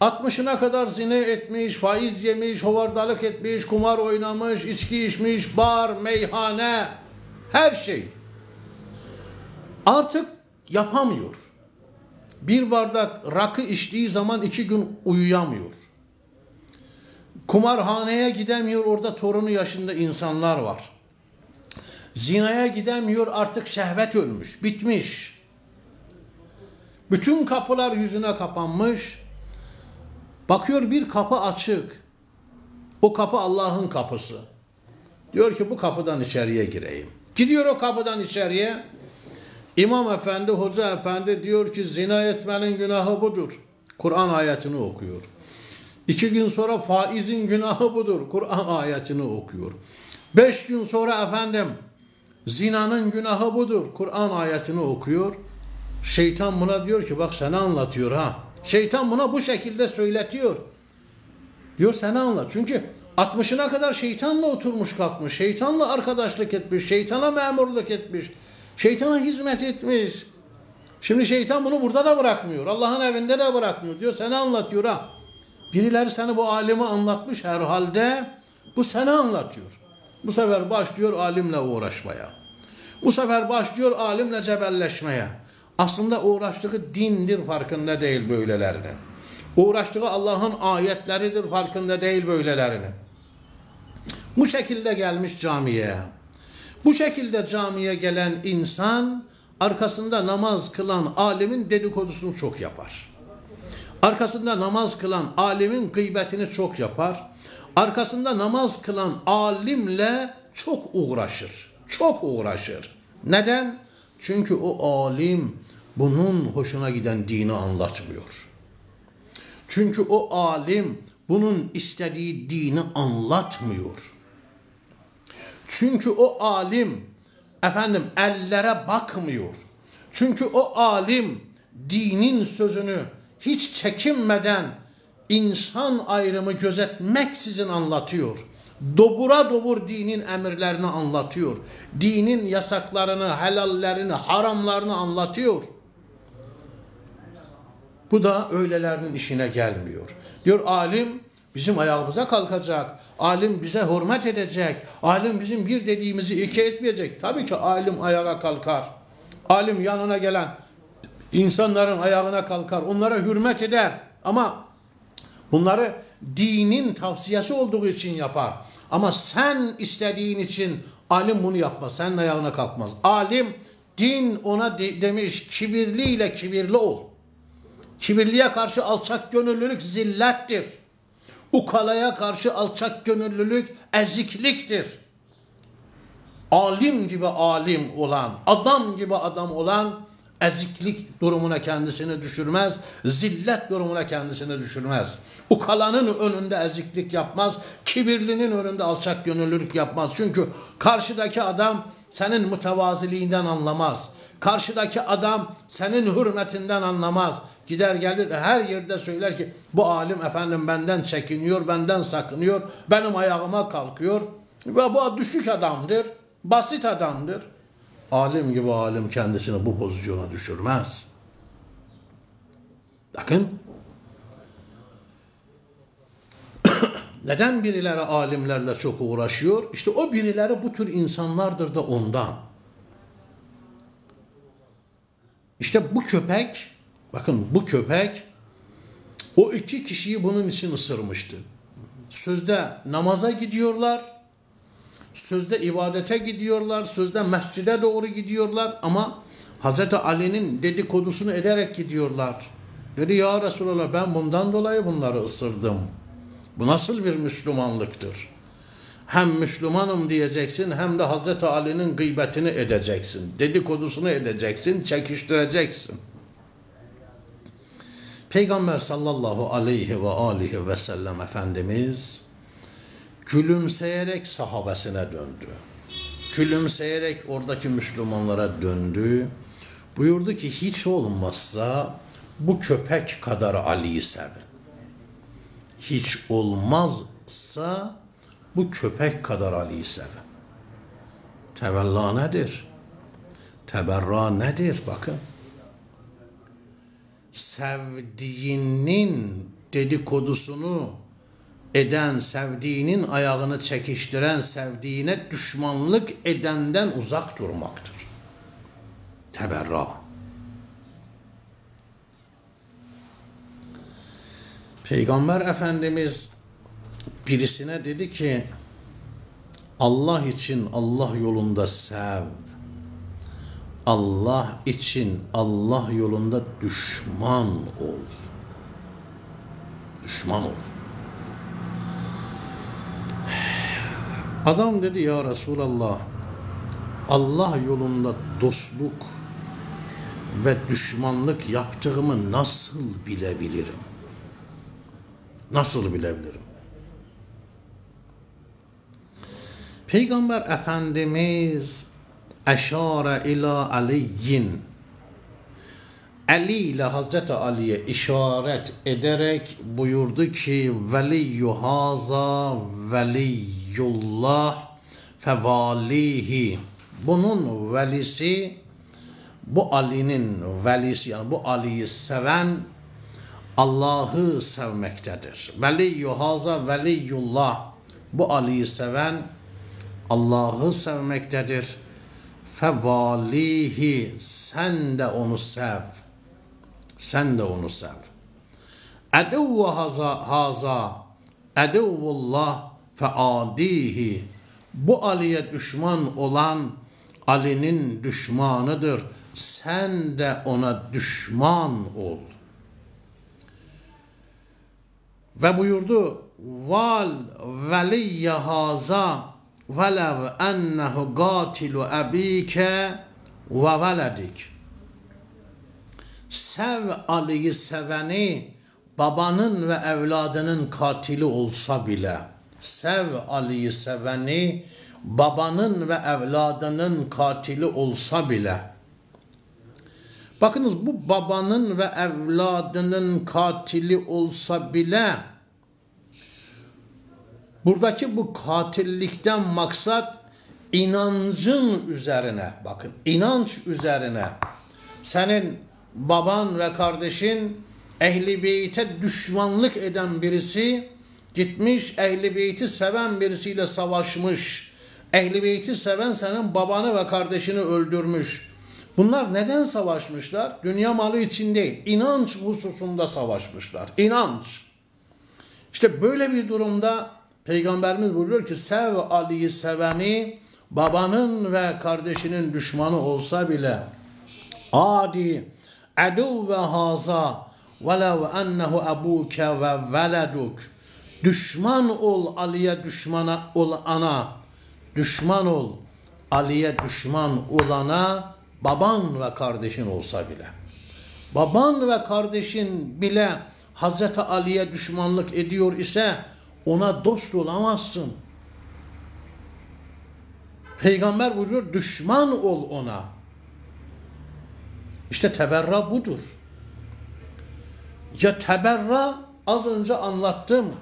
60'ına kadar zine etmiş, faiz yemiş, hovardalık etmiş, kumar oynamış, içki içmiş, bar, meyhane, her şey. Artık yapamıyor. Bir bardak rakı içtiği zaman iki gün uyuyamıyor. Kumarhaneye gidemiyor, orada torunu yaşında insanlar var. Zinaya gidemiyor, artık şehvet ölmüş, bitmiş. Bütün kapılar yüzüne kapanmış. Bakıyor bir kapı açık. O kapı Allah'ın kapısı. Diyor ki bu kapıdan içeriye gireyim. Gidiyor o kapıdan içeriye. İmam efendi, hoca efendi diyor ki zina etmenin günahı budur. Kur'an ayetini okuyor. İki gün sonra faizin günahı budur. Kur'an ayetini okuyor. Beş gün sonra efendim zinanın günahı budur. Kur'an ayetini okuyor. Şeytan buna diyor ki bak sana anlatıyor ha. Şeytan buna bu şekilde söyletiyor. Diyor sana anlat. Çünkü 60'ına kadar şeytanla oturmuş kalkmış. Şeytanla arkadaşlık etmiş. Şeytana memurluk etmiş. Şeytana hizmet etmiş. Şimdi şeytan bunu burada da bırakmıyor. Allah'ın evinde de bırakmıyor. Diyor sana anlatıyor ha. Birileri seni bu alimi anlatmış herhalde. Bu sana anlatıyor. Bu sefer başlıyor alimle uğraşmaya. Bu sefer başlıyor alimle cebelleşmeye. Aslında uğraştığı dindir farkında değil böylelerinin. Uğraştığı Allah'ın ayetleridir farkında değil böylelerinin. Bu şekilde gelmiş camiye. Bu şekilde camiye gelen insan arkasında namaz kılan alimin dedikodusunu çok yapar. Arkasında namaz kılan alimin gıybetini çok yapar. Arkasında namaz kılan alimle çok uğraşır. Çok uğraşır. Neden? Çünkü o alim bunun hoşuna giden dini anlatmıyor. Çünkü o alim bunun istediği dini anlatmıyor. Çünkü o alim efendim ellere bakmıyor. Çünkü o alim dinin sözünü hiç çekinmeden insan ayrımı gözetmeksizin anlatıyor. Dobura dobur dinin emirlerini anlatıyor. Dinin yasaklarını, helallerini, haramlarını anlatıyor. Bu da öylelerinin işine gelmiyor. Diyor alim bizim ayağımıza kalkacak. Alim bize hürmet edecek. Alim bizim bir dediğimizi iki etmeyecek. Tabii ki alim ayağa kalkar. Alim yanına gelen insanların ayağına kalkar. Onlara hürmet eder. Ama bunları dinin tavsiyesi olduğu için yapar. Ama sen istediğin için alim bunu yapmaz. Senin ayağına kalkmaz. Alim din ona de demiş kibirliyle kibirli ol. Kibirliye karşı alçak gönüllülük zillettir. Ukalaya karşı alçak gönüllülük ezikliktir. Alim gibi alim olan, adam gibi adam olan eziklik durumuna kendisini düşürmez, zillet durumuna kendisini düşürmez. Ukalanın önünde eziklik yapmaz, kibirlinin önünde alçak gönüllülük yapmaz. Çünkü karşıdaki adam senin mütevaziliğinden anlamaz. Karşıdaki adam senin hürmetinden anlamaz. Gider gelir her yerde söyler ki bu alim efendim benden çekiniyor, benden sakınıyor, benim ayağıma kalkıyor. Ve bu düşük adamdır, basit adamdır. Alim gibi alim kendisini bu pozisyona düşürmez. Bakın neden birileri alimlerle çok uğraşıyor? İşte o birileri bu tür insanlardır da ondan. İşte bu köpek, bakın bu köpek o iki kişiyi bunun için ısırmıştı. Sözde namaza gidiyorlar, sözde ibadete gidiyorlar, sözde mescide doğru gidiyorlar ama Hz. Ali'nin dedikodusunu ederek gidiyorlar. Dedi ya Resulallah ben bundan dolayı bunları ısırdım. Bu nasıl bir Müslümanlıktır? Hem Müslümanım diyeceksin hem de Hz. Ali'nin gıybetini edeceksin. Dedikodusunu edeceksin, çekiştireceksin. Peygamber sallallahu aleyhi ve aleyhi ve sellem Efendimiz gülümseyerek sahabesine döndü. Gülümseyerek oradaki Müslümanlara döndü. Buyurdu ki hiç olmazsa bu köpek kadar Ali'yi sevin. Hiç olmazsa bu köpek kadar Ali'yi sevin. Tevella nedir? Teberra nedir? Bakın. Sevdiğinin dedikodusunu eden, sevdiğinin ayağını çekiştiren, sevdiğine düşmanlık edenden uzak durmaktır. Teberra. Peygamber Efendimiz birisine dedi ki Allah için Allah yolunda sev. Allah için Allah yolunda düşman ol. Düşman ol. Adam dedi ya Resulallah Allah yolunda dostluk ve düşmanlık yaptığımı nasıl bilebilirim? Nasıl bilebilirim? Peygamber Efendimiz eşare ila aliyyin Ali ile Hazreti Ali'ye işaret ederek buyurdu ki veliyyü haza veliyyullah fevalihi bunun velisi bu Ali'nin velisi yani bu Ali'yi seven Allah'ı sevmektedir. Veliyyü haza veliyyullah bu Ali'yi seven Allah'ı sevmektedir. Fevalihi sen de onu sev. Sen de onu sev. Eduvve haza, haza eduvullah feadihi bu Ali'ye düşman olan Ali'nin düşmanıdır. Sen de ona düşman ol. Ve buyurdu val veliyye haza velev ennehu gatilu ebike ve veledik. Sev Ali'yi seveni babanın ve evladının katili olsa bile sev Ali'yi seveni babanın ve evladının katili olsa bile. Bakınız bu babanın ve evladının katili olsa bile buradaki bu katillikten maksat inancın üzerine bakın inanç üzerine senin baban ve kardeşin ehli beyte düşmanlık eden birisi gitmiş ehli beyti seven birisiyle savaşmış. Ehli beyti seven senin babanı ve kardeşini öldürmüş. Bunlar neden savaşmışlar? Dünya malı için değil. İnanç hususunda savaşmışlar. İnanç. İşte böyle bir durumda Peygamberimiz buyuruyor ki sev Ali'yi seveni babanın ve kardeşinin düşmanı olsa bile adi adu ve haza velev ennehu ebuke ve veleduk düşman ol Ali'ye düşmana ol ana düşman ol Ali'ye düşman olana baban ve kardeşin olsa bile baban ve kardeşin bile Hazreti Ali'ye düşmanlık ediyor ise ona dost olamazsın. Peygamber buyuruyor düşman ol ona. İşte teberra budur. Ya teberra az önce anlattım.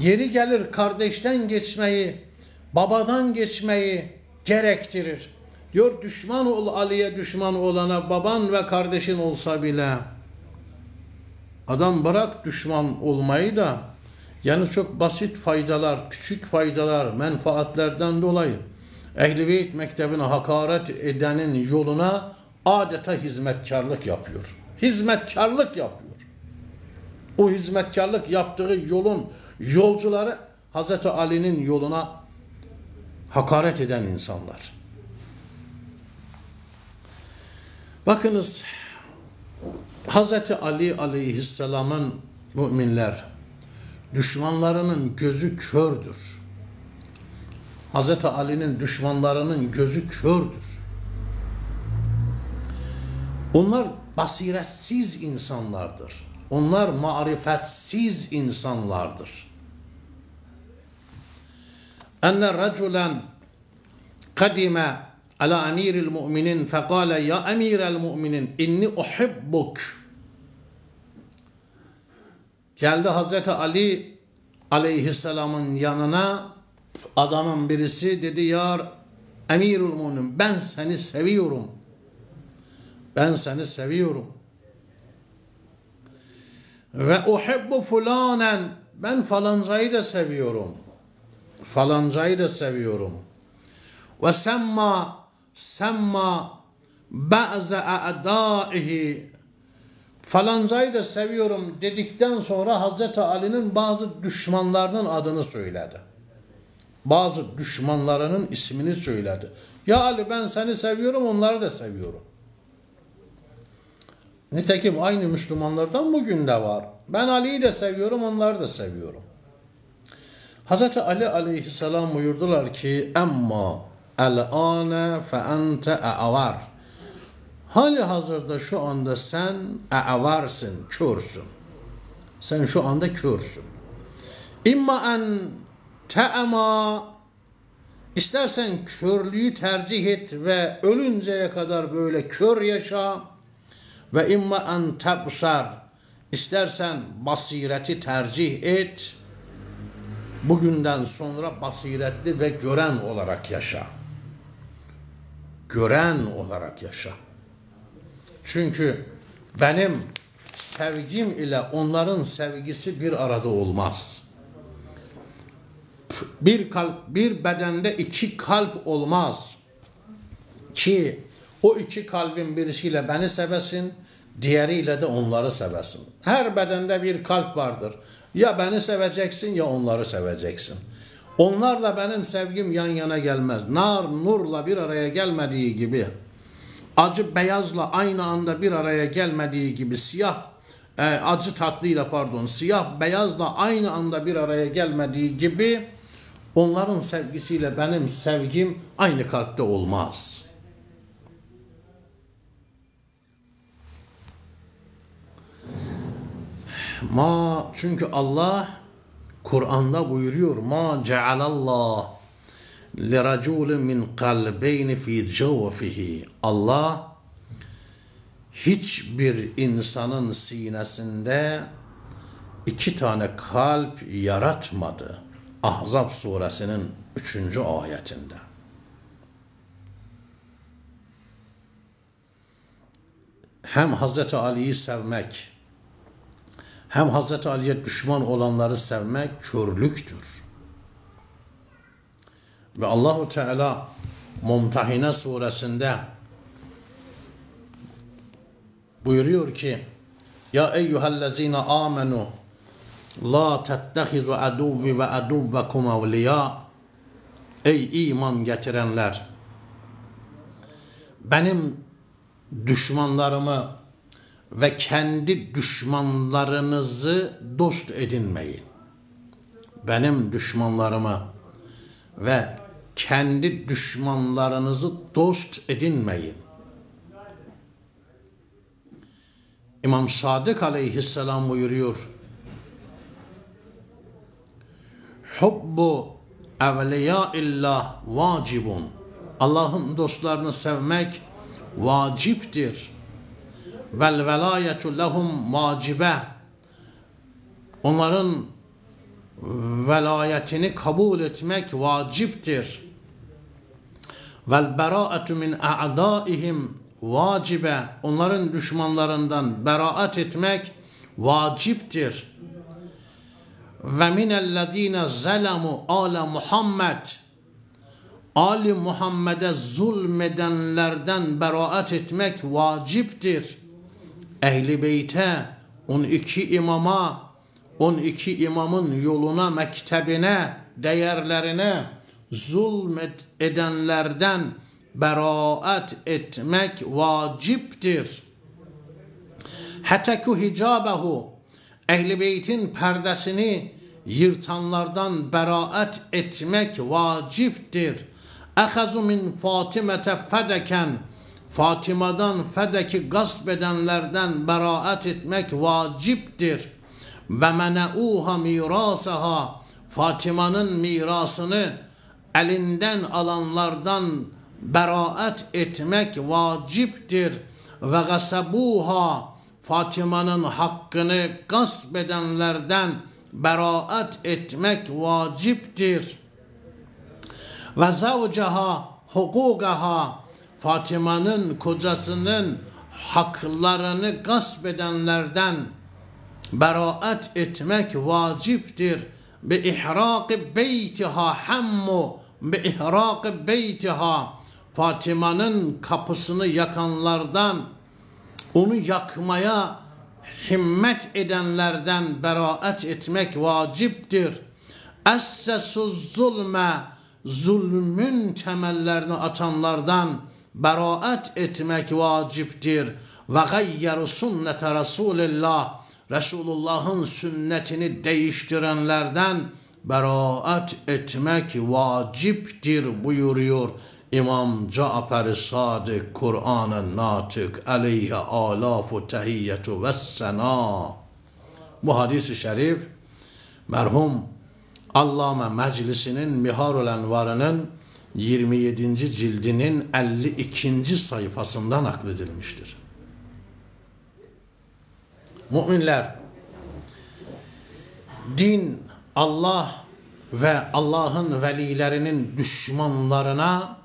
Yeri gelir kardeşten geçmeyi, babadan geçmeyi gerektirir. Diyor düşman ol Ali'ye düşman olana baban ve kardeşin olsa bile. Adam bırak düşman olmayı da yani çok basit faydalar, küçük faydalar, menfaatlerden dolayı Ehl-i Beyt mektebine hakaret edenin yoluna adeta hizmetkarlık yapıyor. Hizmetkarlık yapıyor. O hizmetkarlık yaptığı yolun yolcuları Hazreti Ali'nin yoluna hakaret eden insanlar. Bakınız Hazreti Ali aleyhisselamın müminler düşmanlarının gözü kördür. Hazreti Ali'nin düşmanlarının gözü kördür. Onlar basiretsiz insanlardır. Onlar marifetsiz insanlardır. Enne raculen kadime ala emiril mu'minin fekale ya emirel mu'minin inni uhibbuk Geldi Hazreti Ali aleyhisselamın yanına adamın birisi dedi ya emirul mu'min ben seni seviyorum. Ben seni seviyorum. Ve uhibbu fulanen ben falancayı da seviyorum. Falancayı da seviyorum. Ve semma semma ba'ze a'daihi falancayı da seviyorum dedikten sonra Hazreti Ali'nin bazı düşmanlarının adını söyledi. Bazı düşmanlarının ismini söyledi. Ya Ali ben seni seviyorum onları da seviyorum. Nitekim aynı Müslümanlardan bugün de var. Ben Ali'yi de seviyorum onları da seviyorum. Hazreti Ali aleyhisselam buyurdular ki emma el-ane fe ente e'avar Hali hazırda şu anda sen e'avarsın, körsün. Sen şu anda körsün. İmma en te'ema istersen körlüğü tercih et ve ölünceye kadar böyle kör yaşa ve imma en tebsar istersen basireti tercih et bugünden sonra basiretli ve gören olarak yaşa. Gören olarak yaşa. Çünkü benim sevgim ile onların sevgisi bir arada olmaz. Bir kalp, bir bedende iki kalp olmaz. Ki o iki kalbin birisiyle beni sevesin, diğeriyle de onları sevesin. Her bedende bir kalp vardır. Ya beni seveceksin ya onları seveceksin. Onlarla benim sevgim yan yana gelmez. Nar nurla bir araya gelmediği gibi acı beyazla aynı anda bir araya gelmediği gibi siyah e, acı tatlıyla pardon siyah beyazla aynı anda bir araya gelmediği gibi onların sevgisiyle benim sevgim aynı kalpte olmaz. Ma çünkü Allah Kur'an'da buyuruyor ma cealallah li raculin min kalbeyni fi cevfihi Allah hiçbir insanın sinesinde iki tane kalp yaratmadı. Ahzab suresinin üçüncü ayetinde. Hem Hazreti Ali'yi sevmek, hem Hazreti Ali'ye düşman olanları sevmek körlüktür. Ve Allahu Teala Mumtahine suresinde buyuruyor ki Ya eyyühellezine amenu La tettehizu aduvi ve aduvekum evliya Ey iman getirenler benim düşmanlarımı ve kendi düşmanlarınızı dost edinmeyin. Benim düşmanlarımı ve kendi düşmanlarınızı dost edinmeyin. İmam Sadık aleyhisselam buyuruyor. Hubbu evliya illah vacibun. Allah'ın dostlarını sevmek vaciptir. Vel velayetu lehum vacibe. Onların velayetini kabul etmek vaciptir. Vel beraatu min a'daihim vacibe. Onların düşmanlarından beraat etmek vaciptir. Ve minellezine zelemu ala Muhammed Ali Muhammed'e zulmedenlerden beraat etmek vaciptir. Ehli beyte 12 imama 12 imamın yoluna, mektebine, değerlerine zulmet edenlerden beraat etmek vaciptir. Heteku hicabehu Ehli beytin perdesini yırtanlardan beraat etmek vaciptir. Ehazu min Fatimete fedeken Fatima'dan fedeki gasp edenlerden beraat etmek vaciptir. Ve meneuha mirasaha Fatima'nın mirasını elinden alanlardan beraat etmek vaciptir. Ve gasabuha Fatima'nın hakkını gasp edenlerden beraat etmek vaciptir. Ve zavcaha hukukaha Fatıma'nın kocasının haklarını gasp edenlerden beraat etmek vaciptir. Bi ihraqi beytiha hammu bi ihraqi beytiha Fatıma'nın kapısını yakanlardan onu yakmaya himmet edenlerden beraat etmek vaciptir. Essesuz zulme zulmün temellerini atanlardan beraat etmek vaciptir. Ve gayyer sünnete Resulillah Resulullah'ın sünnetini değiştirenlerden beraat etmek vaciptir buyuruyor İmam Cafer Sadık Kur'an-ı Natık aleyhe alafu tehiyyetu ve sena. Bu hadis-i şerif merhum Allame Meclisi'nin Miharul Envar'ının 27. cildinin 52. sayfasından nakledilmiştir. Müminler, din Allah ve Allah'ın velilerinin düşmanlarına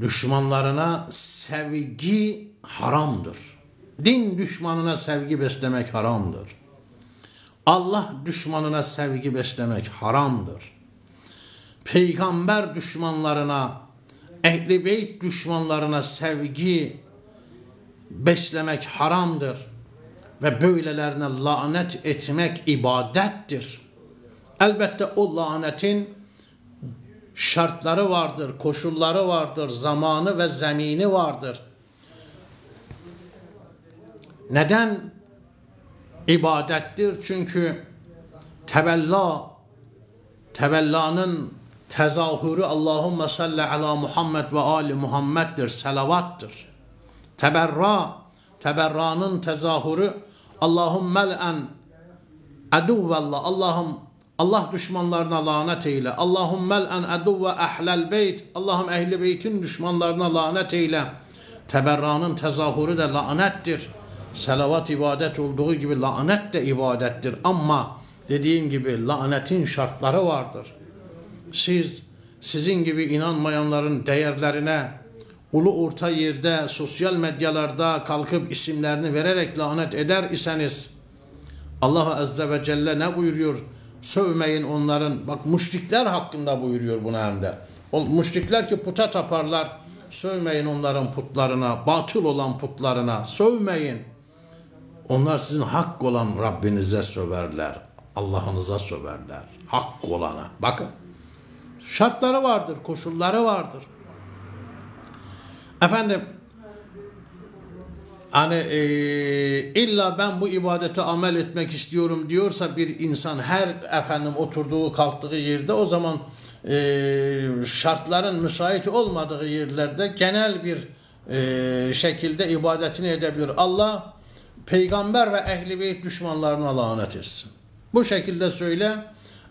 düşmanlarına sevgi haramdır. Din düşmanına sevgi beslemek haramdır. Allah düşmanına sevgi beslemek haramdır. Peygamber düşmanlarına, ehli beyt düşmanlarına sevgi beslemek haramdır. Ve böylelerine lanet etmek ibadettir. Elbette o lanetin şartları vardır, koşulları vardır, zamanı ve zemini vardır. Neden? ibadettir. Çünkü tebella tevellanın tezahürü Allahümme salli ala Muhammed ve ali Muhammed'dir, selavattır. Teberra, teberranın tezahürü Allahum mel'en aduvallah. Allah'ım Allah düşmanlarına lanet eyle. Allahum mel'en aduve ahlel beyt. Allah'ım ehli beytin düşmanlarına lanet eyle. Teberranın tezahürü de lanettir. Selavat ibadet olduğu gibi lanet de ibadettir. Ama dediğim gibi lanetin şartları vardır. Siz sizin gibi inanmayanların değerlerine ulu orta yerde, sosyal medyalarda kalkıp isimlerini vererek lanet eder iseniz Allah Azze ve Celle ne buyuruyor? Sövmeyin onların, bak müşrikler hakkında buyuruyor bunu hem de. O müşrikler ki puta taparlar, sövmeyin onların putlarına, batıl olan putlarına, sövmeyin. Onlar sizin hak olan Rabbinize söverler, Allah'ınıza söverler, hak olana. Bakın, şartları vardır, koşulları vardır. Efendim, hani e, illa ben bu ibadete amel etmek istiyorum diyorsa bir insan her efendim oturduğu kalktığı yerde o zaman e, şartların müsait olmadığı yerlerde genel bir e, şekilde ibadetini edebilir. Allah peygamber ve ehli beyt düşmanlarına lanet etsin. Bu şekilde söyle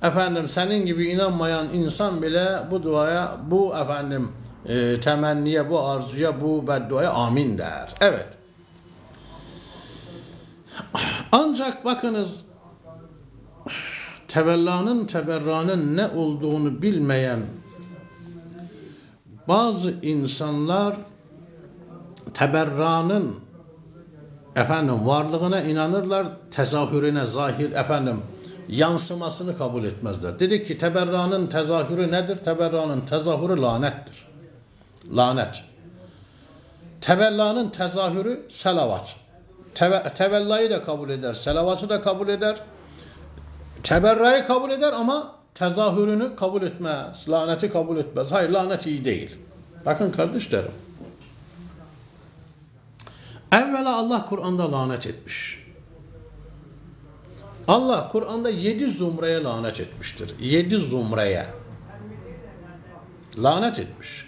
efendim senin gibi inanmayan insan bile bu duaya bu efendim e, temenniye bu arzuya bu bedduaya amin der. Evet. Ancak bakınız tevellanın teberranın ne olduğunu bilmeyen bazı insanlar teberranın efendim varlığına inanırlar, tezahürüne, zahir efendim yansımasını kabul etmezler. Dedik ki teberranın tezahürü nedir? Teberranın tezahürü lanettir. Lanet. Tevellanın tezahürü selavat. Teve, tevellayı da kabul eder, selavatı da kabul eder. Teberrayı kabul eder ama tezahürünü kabul etmez. Laneti kabul etmez. Hayır lanet iyi değil. Bakın kardeşlerim. Evvela Allah Kur'an'da lanet etmiş. Allah Kur'an'da yedi zumreye lanet etmiştir. Yedi zumreye. Lanet etmiş.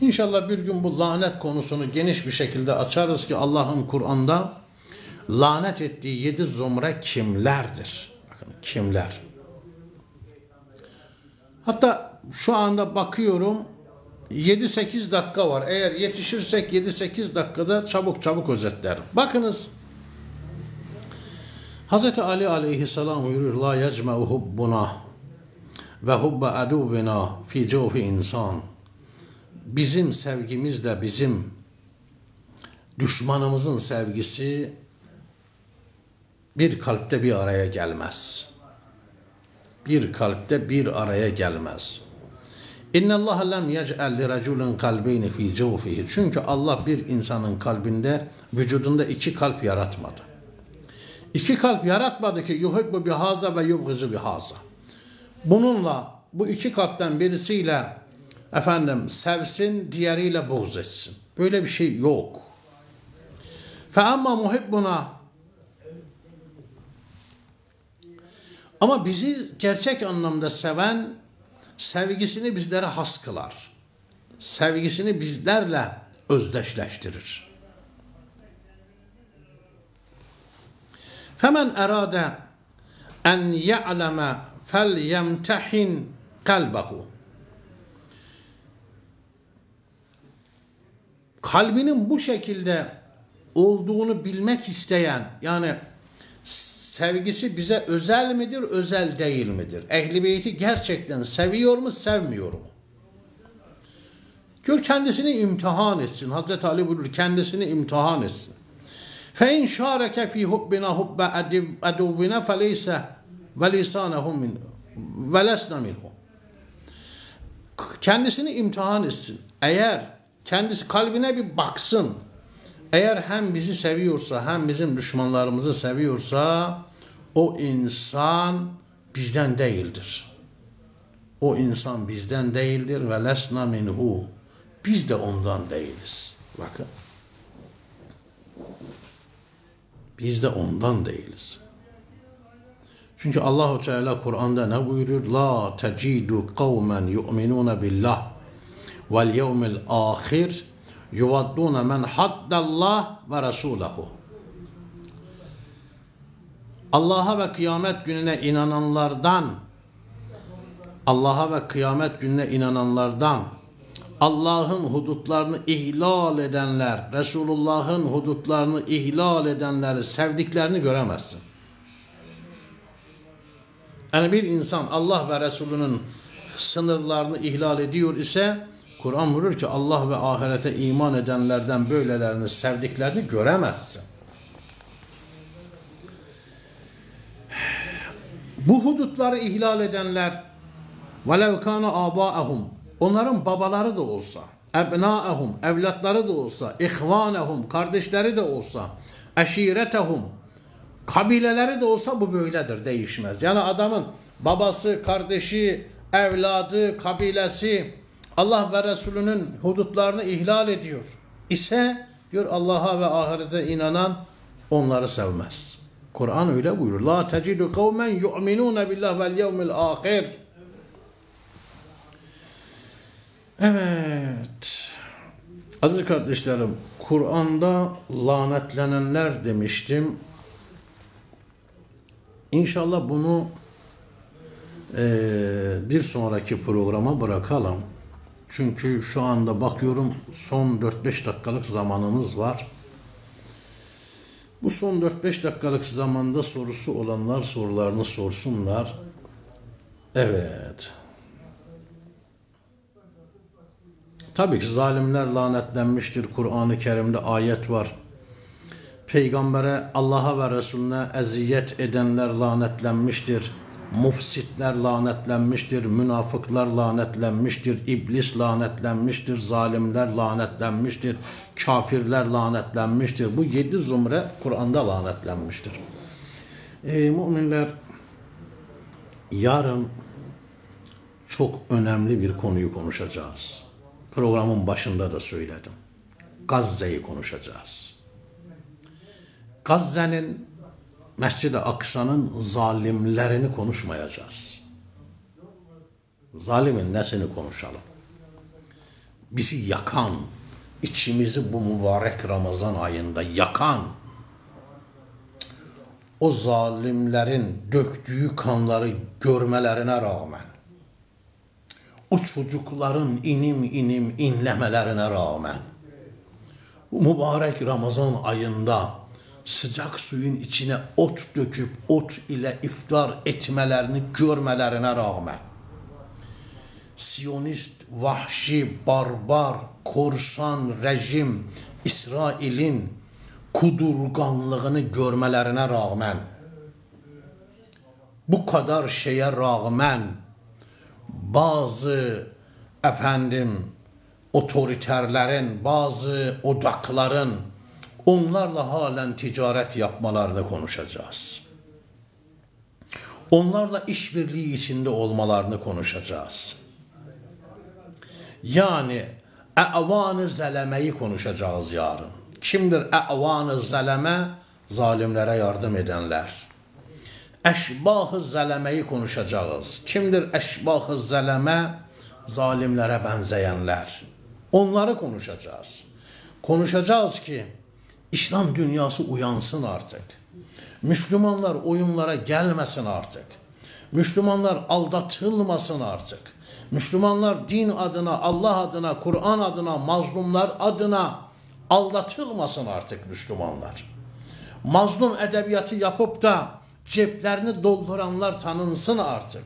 İnşallah bir gün bu lanet konusunu geniş bir şekilde açarız ki Allah'ın Kur'an'da lanet ettiği yedi zumre kimlerdir? Bakın kimler? Hatta şu anda bakıyorum 7-8 dakika var. Eğer yetişirsek 7-8 dakikada çabuk çabuk özetlerim. Bakınız Hz. Ali aleyhisselam buyuruyor La yecme'u hubbuna ve hubbe adubina fi cevfi insan bizim sevgimizle bizim düşmanımızın sevgisi bir kalpte bir araya gelmez. Bir kalpte bir araya gelmez. İnne Allah lem yec'al li raculin kalbeyni fi cevfihi. Çünkü Allah bir insanın kalbinde, vücudunda iki kalp yaratmadı. İki kalp yaratmadı ki yuhibbu bihaza ve yubgızu bihaza. Bununla bu iki kalpten birisiyle efendim sevsin, diğeriyle buğz etsin. Böyle bir şey yok. Fe amma muhibbuna ama bizi gerçek anlamda seven sevgisini bizlere has kılar. Sevgisini bizlerle özdeşleştirir. Femen erade en ya'leme fel yemtehin kalbehu. Kalbinin bu şekilde olduğunu bilmek isteyen yani sevgisi bize özel midir, özel değil midir? Ehli beyti gerçekten seviyor mu, sevmiyor mu? Gör kendisini imtihan etsin. Hazreti Ali buyurur kendisini imtihan etsin. فَاِنْ شَارَكَ ف۪ي حُبِّنَا حُبَّ اَدُوِّنَا فَلَيْسَ وَلِسَانَهُ مِنْ وَلَسْنَ مِنْهُ Kendisini imtihan etsin. Eğer kendisi kalbine bir baksın. Eğer hem bizi seviyorsa hem bizim düşmanlarımızı seviyorsa o insan bizden değildir. O insan bizden değildir ve lesna minhu. Biz de ondan değiliz. Bakın. Biz de ondan değiliz. Çünkü Allahu Teala Kur'an'da ne buyuruyor? La tecidu kavmen yu'minuna billah vel yevmil ahir yuvadduna men haddallah ve rasulahu. Allah'a ve kıyamet gününe inananlardan Allah'a ve kıyamet gününe inananlardan Allah'ın hudutlarını ihlal edenler, Resulullah'ın hudutlarını ihlal edenleri sevdiklerini göremezsin. Yani bir insan Allah ve Resulünün sınırlarını ihlal ediyor ise Kur'an vurur ki Allah ve ahirete iman edenlerden böylelerini sevdiklerini göremezsin. Bu hudutları ihlal edenler velev kana abaahum onların babaları da olsa ebnaehum evlatları da olsa ihvanehum kardeşleri de olsa eşiretehum kabileleri de olsa bu böyledir değişmez. Yani adamın babası, kardeşi, evladı, kabilesi Allah ve Resulünün hudutlarını ihlal ediyor ise diyor Allah'a ve ahirete inanan onları sevmez. Kur'an öyle buyurur. La tecidu kavmen yu'minun billah vel yevmil ahir. Evet. Aziz kardeşlerim, Kur'an'da lanetlenenler demiştim. İnşallah bunu e, bir sonraki programa bırakalım. Çünkü şu anda bakıyorum son 4-5 dakikalık zamanımız var. Bu son 4-5 dakikalık zamanda sorusu olanlar sorularını sorsunlar. Evet. Tabii ki zalimler lanetlenmiştir. Kur'an-ı Kerim'de ayet var. Peygambere, Allah'a ve Resulüne eziyet edenler lanetlenmiştir. Mufsitler lanetlenmiştir, münafıklar lanetlenmiştir, iblis lanetlenmiştir, zalimler lanetlenmiştir, kafirler lanetlenmiştir. Bu yedi zumre Kur'an'da lanetlenmiştir. Ey müminler, yarın çok önemli bir konuyu konuşacağız. Programın başında da söyledim. Gazze'yi konuşacağız. Gazze'nin Mescid-i Aksa'nın zalimlerini konuşmayacağız. Zalimin nesini konuşalım? Bizi yakan, içimizi bu mübarek Ramazan ayında yakan, o zalimlerin döktüğü kanları görmelerine rağmen, o çocukların inim inim inlemelerine rağmen, mübarek Ramazan ayında sıcak suyun içine ot döküp ot ile iftar etmelerini görmelerine rağmen Siyonist, vahşi, barbar, korsan rejim İsrail'in kudurganlığını görmelerine rağmen bu kadar şeye rağmen bazı efendim otoriterlerin, bazı odakların onlarla halen ticaret yapmalarını konuşacağız. Onlarla işbirliği içinde olmalarını konuşacağız. Yani e'van-ı zelemeyi konuşacağız yarın. Kimdir e'van-ı zeleme? Zalimlere yardım edenler. Eşbah-ı zelemeyi konuşacağız. Kimdir eşbah-ı zeleme? Zalimlere benzeyenler. Onları konuşacağız. Konuşacağız ki İslam dünyası uyansın artık. Müslümanlar oyunlara gelmesin artık. Müslümanlar aldatılmasın artık. Müslümanlar din adına, Allah adına, Kur'an adına, mazlumlar adına aldatılmasın artık Müslümanlar. Mazlum edebiyatı yapıp da ceplerini dolduranlar tanınsın artık.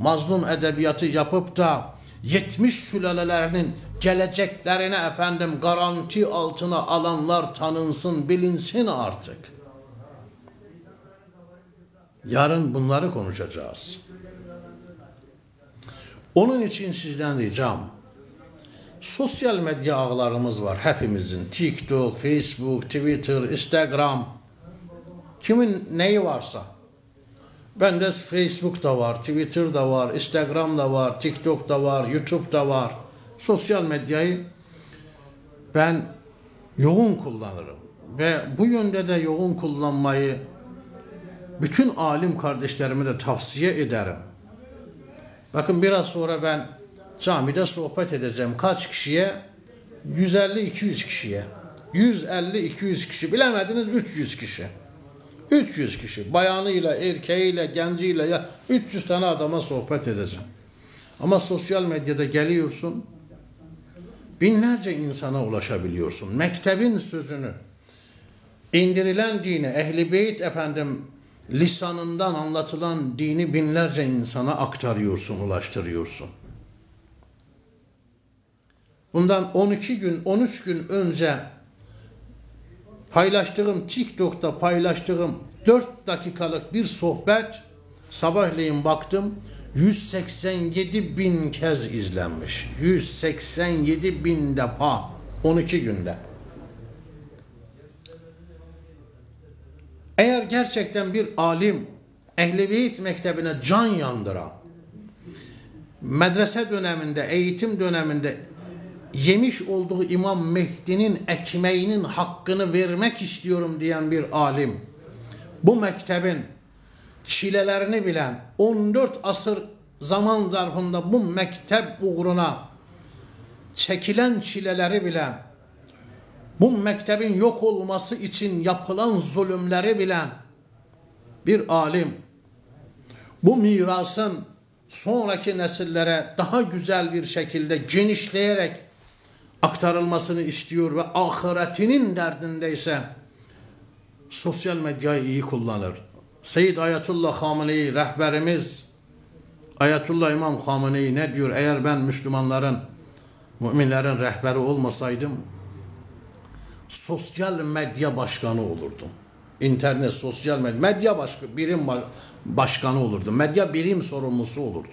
Mazlum edebiyatı yapıp da 70 sülalelerinin geleceklerine efendim garanti altına alanlar tanınsın, bilinsin artık. Yarın bunları konuşacağız. Onun için sizden ricam, sosyal medya ağlarımız var hepimizin. TikTok, Facebook, Twitter, Instagram, kimin neyi varsa. Bende Facebook'ta var, Twitter'da var, Instagram'da var, TikTok'ta var, YouTube'da var. Sosyal medyayı ben yoğun kullanırım. Ve bu yönde de yoğun kullanmayı bütün alim kardeşlerime de tavsiye ederim. Bakın biraz sonra ben camide sohbet edeceğim. Kaç kişiye? 150-200 kişiye. 150-200 kişi. Bilemediniz 300 kişi. 300 kişi. Bayanıyla, erkeğiyle, genciyle ya 300 tane adama sohbet edeceğim. Ama sosyal medyada geliyorsun, binlerce insana ulaşabiliyorsun. Mektebin sözünü, indirilen dini, ehli beyt efendim lisanından anlatılan dini binlerce insana aktarıyorsun, ulaştırıyorsun. Bundan 12 gün, 13 gün önce paylaştığım, TikTok'ta paylaştığım 4 dakikalık bir sohbet sabahleyin baktım 187 bin kez izlenmiş. 187 bin defa 12 günde. Eğer gerçekten bir alim Ehl-i Beyt mektebine can yandıran, medrese döneminde, eğitim döneminde yemiş olduğu İmam Mehdi'nin ekmeğinin hakkını vermek istiyorum diyen bir alim, bu mektebin çilelerini bilen, 14 asır zaman zarfında bu mektep uğruna çekilen çileleri bilen, bu mektebin yok olması için yapılan zulümleri bilen bir alim, bu mirasın sonraki nesillere daha güzel bir şekilde genişleyerek aktarılmasını istiyor ve ahiretinin derdindeyse sosyal medyayı iyi kullanır. Seyyid Ayetullah Hamene'yi rehberimiz Ayetullah İmam Hamene'yi ne diyor? Eğer ben Müslümanların, müminlerin rehberi olmasaydım sosyal medya başkanı olurdum. İnternet, sosyal medya, medya başkanı, birim başkanı olurdum. Medya birim sorumlusu olurdum.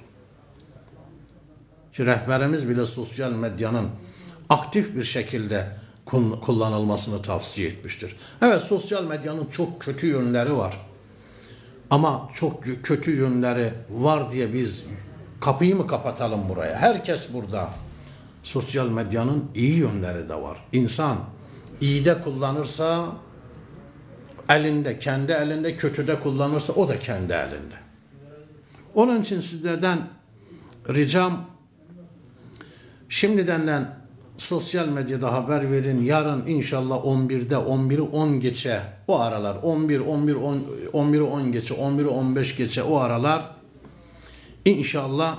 Ki rehberimiz bile sosyal medyanın aktif bir şekilde kullanılmasını tavsiye etmiştir. Evet sosyal medyanın çok kötü yönleri var. Ama çok kötü yönleri var diye biz kapıyı mı kapatalım buraya? Herkes burada. Sosyal medyanın iyi yönleri de var. İnsan iyi de kullanırsa elinde, kendi elinde, kötü de kullanırsa o da kendi elinde. Onun için sizlerden ricam şimdiden sosyal medyada haber verin. Yarın inşallah 11'de 11'i 10 geçe o aralar 11 11 10 11'i 10 geçe 11'i 15 geçe o aralar inşallah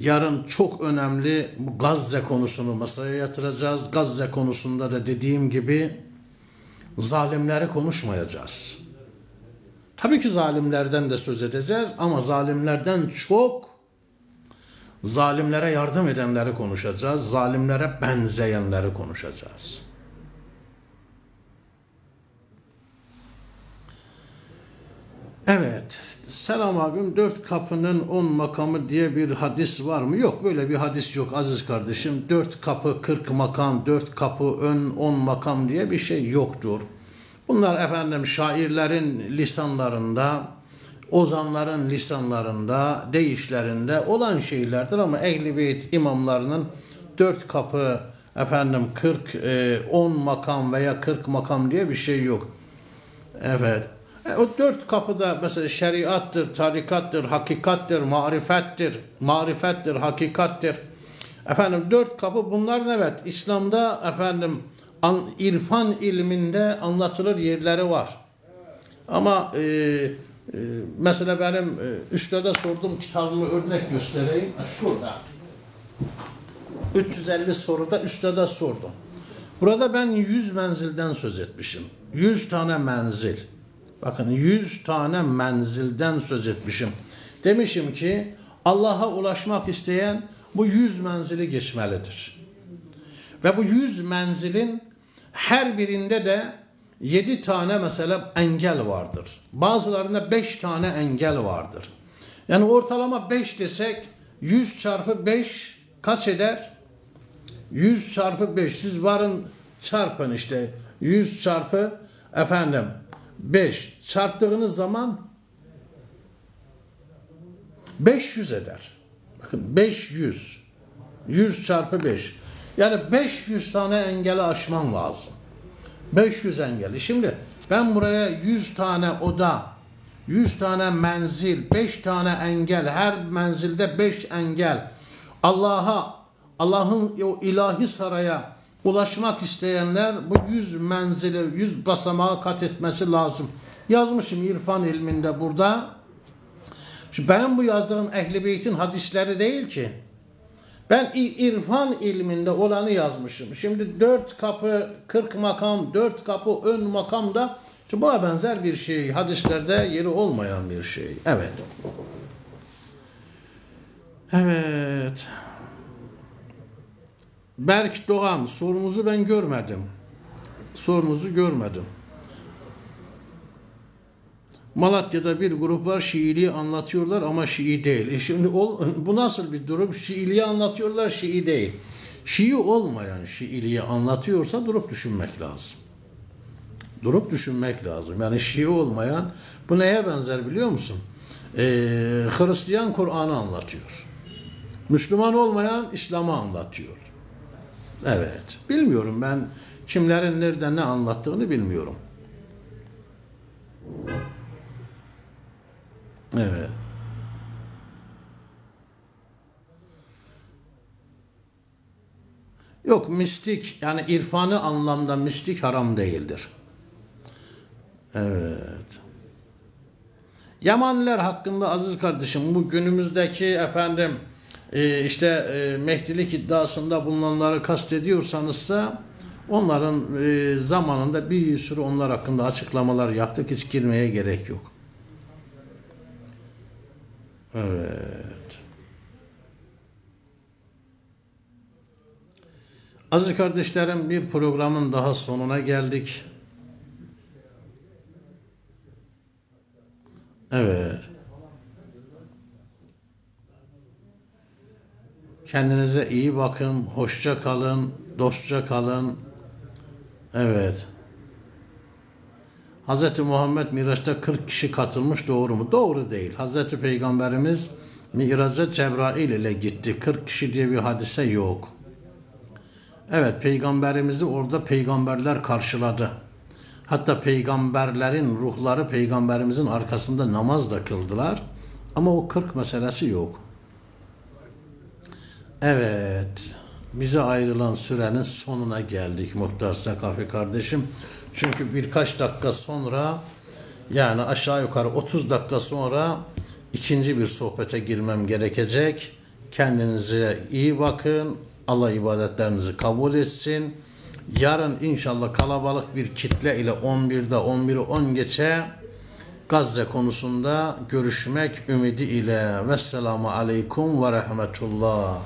yarın çok önemli bu Gazze konusunu masaya yatıracağız. Gazze konusunda da dediğim gibi zalimleri konuşmayacağız. Tabii ki zalimlerden de söz edeceğiz ama zalimlerden çok Zalimlere yardım edenleri konuşacağız. Zalimlere benzeyenleri konuşacağız. Evet, selam abim dört kapının on makamı diye bir hadis var mı? Yok böyle bir hadis yok aziz kardeşim. Dört kapı kırk makam, dört kapı ön on makam diye bir şey yoktur. Bunlar efendim şairlerin lisanlarında, ozanların lisanlarında, deyişlerinde olan şeylerdir ama Ehli Beyt imamlarının dört kapı, efendim 40, e, 10 makam veya 40 makam diye bir şey yok. Evet. E, o dört kapıda mesela şeriattır, tarikattır, hakikattir, marifettir, marifettir, hakikattir. Efendim dört kapı bunlar evet İslam'da efendim an, irfan ilminde anlatılır yerleri var. Ama e, ee, mesela benim e, üstada sorduğum kitabımı örnek göstereyim. Şurada. 350 soruda üstada sordum. Burada ben 100 menzilden söz etmişim. 100 tane menzil. Bakın 100 tane menzilden söz etmişim. Demişim ki Allah'a ulaşmak isteyen bu 100 menzili geçmelidir. Ve bu 100 menzilin her birinde de 7 tane mesela engel vardır. Bazılarında 5 tane engel vardır. Yani ortalama 5 desek 100 çarpı 5 kaç eder? 100 çarpı 5 siz varın çarpın işte 100 çarpı efendim 5 çarptığınız zaman 500 eder. Bakın 500 100 çarpı 5 yani 500 tane engeli aşman lazım. 500 engelli. Şimdi ben buraya 100 tane oda, 100 tane menzil, 5 tane engel, her menzilde 5 engel. Allah'a, Allah'ın o ilahi saraya ulaşmak isteyenler bu yüz menzili, yüz basamağı kat etmesi lazım. Yazmışım irfan ilminde burada. Şimdi benim bu yazdığım Ehl-i Beyt'in hadisleri değil ki. Ben irfan ilminde olanı yazmışım. Şimdi dört kapı, kırk makam, dört kapı ön makam da buna benzer bir şey. Hadislerde yeri olmayan bir şey. Evet. Evet. Berk Doğan sorunuzu ben görmedim. Sorunuzu görmedim. Malatya'da bir grup var Şiiliği anlatıyorlar ama Şii değil. E şimdi ol, bu nasıl bir durum? Şiiliği anlatıyorlar Şii değil. Şii olmayan Şiiliği anlatıyorsa durup düşünmek lazım. Durup düşünmek lazım. Yani Şii olmayan bu neye benzer biliyor musun? Ee, Hristiyan Kur'an'ı anlatıyor. Müslüman olmayan İslam'ı anlatıyor. Evet. Bilmiyorum ben kimlerin nerede ne anlattığını bilmiyorum. Evet. Yok mistik yani irfanı anlamda mistik haram değildir. Evet. Yamaniler hakkında aziz kardeşim bu günümüzdeki efendim e, işte e, Mehdilik iddiasında bulunanları kastediyorsanızsa onların e, zamanında bir sürü onlar hakkında açıklamalar yaptık. Hiç girmeye gerek yok. Evet. Aziz kardeşlerim bir programın daha sonuna geldik. Evet. Kendinize iyi bakın, hoşça kalın, dostça kalın. Evet. Hz. Muhammed Miraç'ta 40 kişi katılmış doğru mu? Doğru değil. Hz. Peygamberimiz Miraç'a Cebrail ile gitti. 40 kişi diye bir hadise yok. Evet peygamberimizi orada peygamberler karşıladı. Hatta peygamberlerin ruhları peygamberimizin arkasında namaz da kıldılar. Ama o 40 meselesi yok. Evet. Bize ayrılan sürenin sonuna geldik Muhtar Sakafi kardeşim. Çünkü birkaç dakika sonra yani aşağı yukarı 30 dakika sonra ikinci bir sohbete girmem gerekecek. Kendinize iyi bakın. Allah ibadetlerinizi kabul etsin. Yarın inşallah kalabalık bir kitle ile 11'de 11'i 10 geçe Gazze konusunda görüşmek ümidi ile. Vesselamu aleyküm ve rahmetullah.